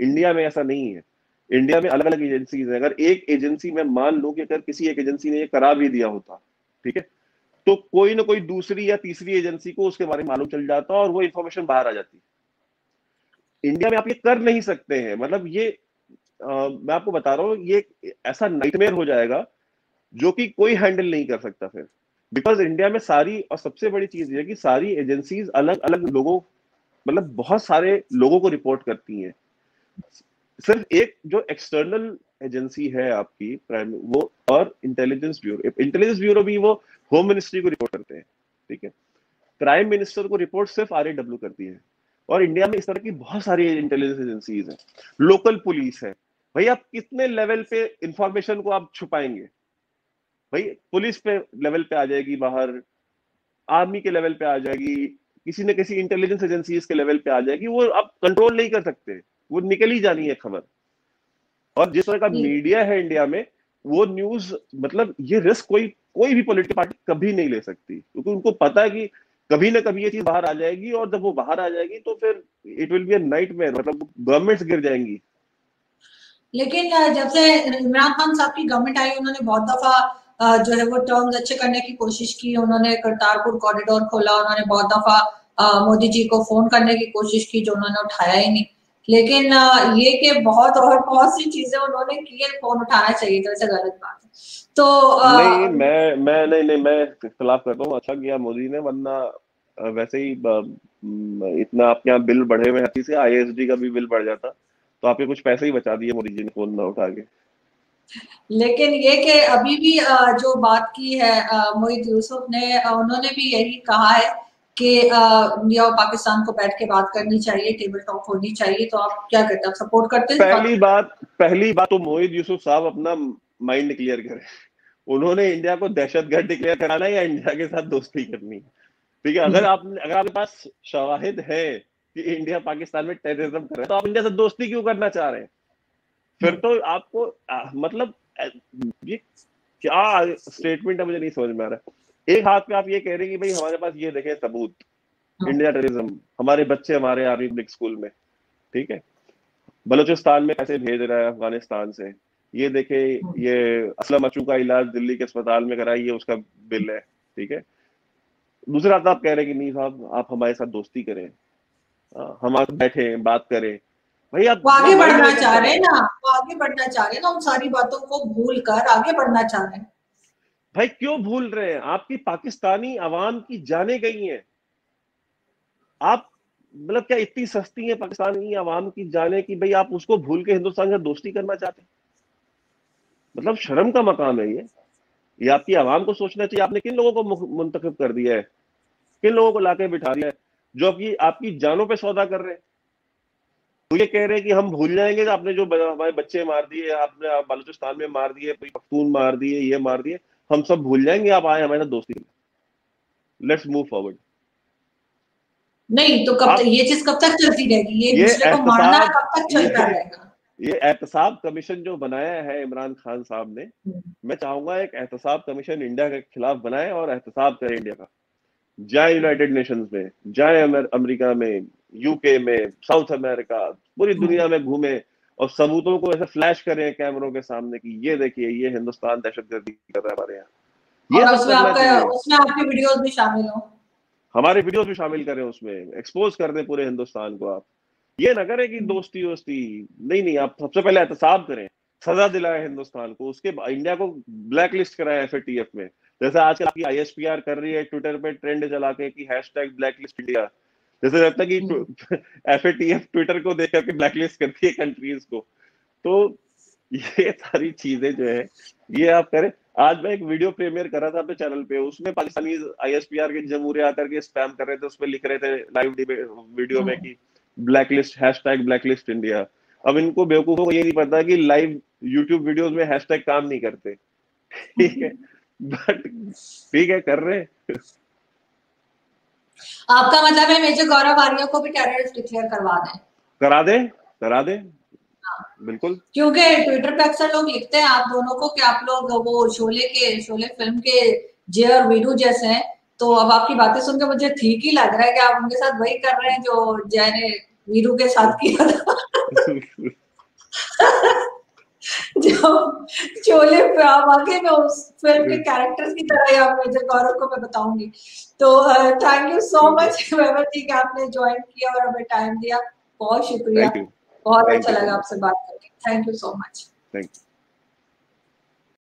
इंडिया में ऐसा नहीं है। इंडिया में अलग अलग एजेंसीज है। अगर एक एजेंसी में मान लो कि अगर किसी एक एजेंसी ने ये करा भी दिया होता, ठीक है तो कोई ना कोई दूसरी या तीसरी एजेंसी को उसके बारे में मालूम चल जाता और वो इन्फॉर्मेशन बाहर आ जाती। इंडिया में आप ये कर नहीं सकते हैं। मतलब ये आ, मैं आपको बता रहा हूँ ये ऐसा नाइटमेयर हो जाएगा जो कि कोई हैंडल नहीं कर सकता फिर। बिकॉज़ इंडिया में सारी और सबसे बड़ी चीज़ ये कि सारी एजेंसीज अलग अलग लोगों मतलब बहुत सारे लोगों को रिपोर्ट करती हैं। सिर्फ़ एक जो एक्सटर्नल एजेंसी है आपकी प्राइम वो और इंटेलिजेंस ब्यूरो इंटेलिजेंस ब्यूरो भी वो होम मिनिस्ट्री को रिपोर्ट करते हैं ठीक है? प्राइम मिनिस्टर को रिपोर्ट सिर्फ़ आर करती है। और इंडिया में इस तरह की बहुत सारी इंटेलिजेंस एजेंसीज हैं। लोकल पुलिस है। भाई आप कितने लेवल पे इंफॉर्मेशन को आप छुपाएँगे? भाई पुलिस पे लेवल पे आ जाएगी बाहर आर्मी के लेवल पे आ जाएगी किसी न किसी इंटेलिजेंस एजेंसीज के लेवल पे आ जाएगी। वो आप कंट्रोल नहीं कर सकते। वो निकल ही जानी है खबर। और जिस तरह का मीडिया है इंडिया में वो न्यूज़ मतलब ये रिस्क कोई कोई भी पॉलिटिकल पार्टी कभी नहीं ले सकती। क्योंकि उनको पता है कि कभी ना कभी ये चीज़ बाहर आ जाएगी और जब वो बाहर आ जाएगी तो फिर it will be a nightmare मतलब गवर्नमेंट्स गिर जाएँगी। लेकिन जब से इमरान खान साहब की गवर्नमेंट आई उन्होंने बहुत दफ़ा जो है वो टर्म्स अच्छे करने की कोशिश की उन्होंने करतारपुर कॉरिडोर खोला उन्होंने बहुत दफ़ा मोदी जी को फ़ोन करने की कोशिश की जो उन्होंने उठाया ही नहीं। लेकिन ये कि बहुत और बहुत सी चीज़ें उन्होंने की है फ़ोन उठाना चाहिए तो ऐसा गलत बात है। तो नहीं मैं मैं नहीं नहीं मैं खिलाफ करता हूँ अच्छा किया मोदी ने वरना वैसे ही इतना आपके यहाँ बिल बढ़े हुए हैं से आईएसडी का भी बिल बढ़ जाता तो आपके कुछ पैसे ही बचा दिए मोदी जी ने फ़ोन ना उठा के। लेकिन ये कि अभी भी जो बात की है मोहित यूसुफ ने उन्होंने भी यही कहा है कि इंडिया और पाकिस्तान को बैठ के बात करनी चाहिए टेबल टॉक होनी चाहिए तो आप क्या करते हैं? सपोर्ट करते हैं पहली बात पहली बात तो मोहित यूसुफ साहब अपना माइंड क्लियर करें। उन्होंने इंडिया को दहशतगर्द डिक्लेयर कराना या इंडिया के साथ दोस्ती करनी। ठीक है अगर आप अगर आपके पास शवाहिद है कि इंडिया पाकिस्तान में टेररिज्म कर रहा है तो आप इंडिया से दोस्ती क्यों करना चाह रहे हैं? फिर तो आपको आ, मतलब ये क्या स्टेटमेंट है मुझे नहीं समझ में आ रहा एक हाथ में आप ये कह रहे हैं कि भाई हमारे पास ये देखें सबूत इंडिया हाँ। टेररिज्म हमारे बच्चे हमारे आर्मी पब्लिक स्कूल में ठीक है? बलूचिस्तान में कैसे भेज रहा है अफ़गानिस्तान से ये देखे हाँ। ये असलम अचू का इलाज दिल्ली के अस्पताल में कराइए उसका बिल है ठीक है? दूसरा हाथ आप कह रहे हैं कि नहीं साहब आप हमारे साथ दोस्ती करें हम आप बैठे बात करें। भाई आप आगे बढ़ना चाह रहे हैं ना आगे बढ़ना चाह रहे हैं ना उन सारी बातों को भूल कर आगे बढ़ना चाह रहे हैं। भाई क्यों भूल रहे हैं? आपकी पाकिस्तानी आवाम की जाने गई हैं। आप मतलब क्या इतनी सस्ती है पाकिस्तानी आवाम की जाने की भाई आप उसको भूल के हिंदुस्तान से दोस्ती करना चाहते हैं? मतलब शर्म का मकाम है ये। ये आपकी आवाम को सोचना चाहिए। आपने किन लोगों को मुंतखब कर दिया है? किन लोगों को लाके बिठा दिया है? जो आपकी आपकी जानों पे सौदा कर रहे हैं। तो ये कह रहे हैं कि हम भूल जाएँगे आपने जो हमारे बच्चे मार दिए आपने बलूचिस्तान में मार दिए पख्तून मार दिए ये मार दिए हम सब भूल जाएँगे आप आए हमारे साथ दोस्ती लेट्स मूव फॉरवर्ड नहीं तो कब तक ये चीज़ कब तक चलती रहेगी? ये, ये को मारना कब तक चलता रहेगा? ये एहतसाब कमीशन जो बनाया है इमरान खान साहब ने हम्म। मैं चाहूँगा एक एहतसाब कमीशन इंडिया के खिलाफ बनाए और एहतसाब करे इंडिया का। जाए यूनाइटेड नेशंस में जाए अमेरिका में यूके में साउथ अमेरिका पूरी हम्म। दुनिया में घूमे और सबूतों को ऐसे फ्लैश करें कैमरों के सामने कि ये देखिए ये हिंदुस्तान दहशतगर्दी कर रहा है हमारे यहाँ। ये उसमें आपका उसमें आपके वीडियोस भी शामिल हो। हमारे वीडियोस भी शामिल करें उसमें एक्सपोज कर दें पूरे हिंदुस्तान को आप। ये ना करें कि हम्म। दोस्ती दोस्ती नहीं नहीं आप सबसे पहले एहतसाब करें। सजा दिलाए हिंदुस्तान को। उसके इंडिया को ब्लैक लिस्ट कराए एफ़ में। जैसे आजकल आपकी आईएसपीआर कर रही है ट्विटर पे ट्रेंड चला के कि hashtag blacklist India जैसे लगता कि एफ़ हम्म। ट्विटर को देख करके ब्लैकलिस्ट करती है कंट्रीज़ को। तो ये सारी चीज़ें जो है ये आप करें। आज मैं एक वीडियो प्रीमियर कर रहा था अपने चैनल पे। उसमें पाकिस्तानी आईएसपीआर के जमूरे आकर के स्पैम कर रहे थे। उसमें लिख रहे थे लाइव वीडियो में कि ब्लैकलिस्ट हैशटैग ब्लैकलिस्ट इंडिया अब इनको बेवकूफों को ये नहीं पता कि लाइव यूट्यूब वीडियोस में हैशटैग काम नहीं करते। ठीक है? बट ठीक है कर रहे आपका मतलब है मेजर गौरव आर्या को भी टेररिस्ट डिक्लेयर करवा दें। करा दे? करा दे? हाँ। बिल्कुल। क्योंकि ट्विटर पे अक्सर लोग लिखते हैं आप दोनों को कि आप लोग वो शोले के शोले फ़िल्म के जे और वीरू जैसे हैं तो अब आपकी बातें सुनकर मुझे ठीक ही लग रहा है कि आप उनके साथ वही कर रहे हैं जो जय ने वीरू के साथ किया था। जो चोले वाकई में उस फ़िल्म के कैरेक्टर्स की तरह ही आप मेजर गौरव को मैं बताऊँगी। तो thank you so much Vaibhav ji कि आपने ज्वाइन किया और हमें टाइम दिया। बहुत शुक्रिया। बहुत अच्छा लगा आपसे बात करके। Thank you so much thank you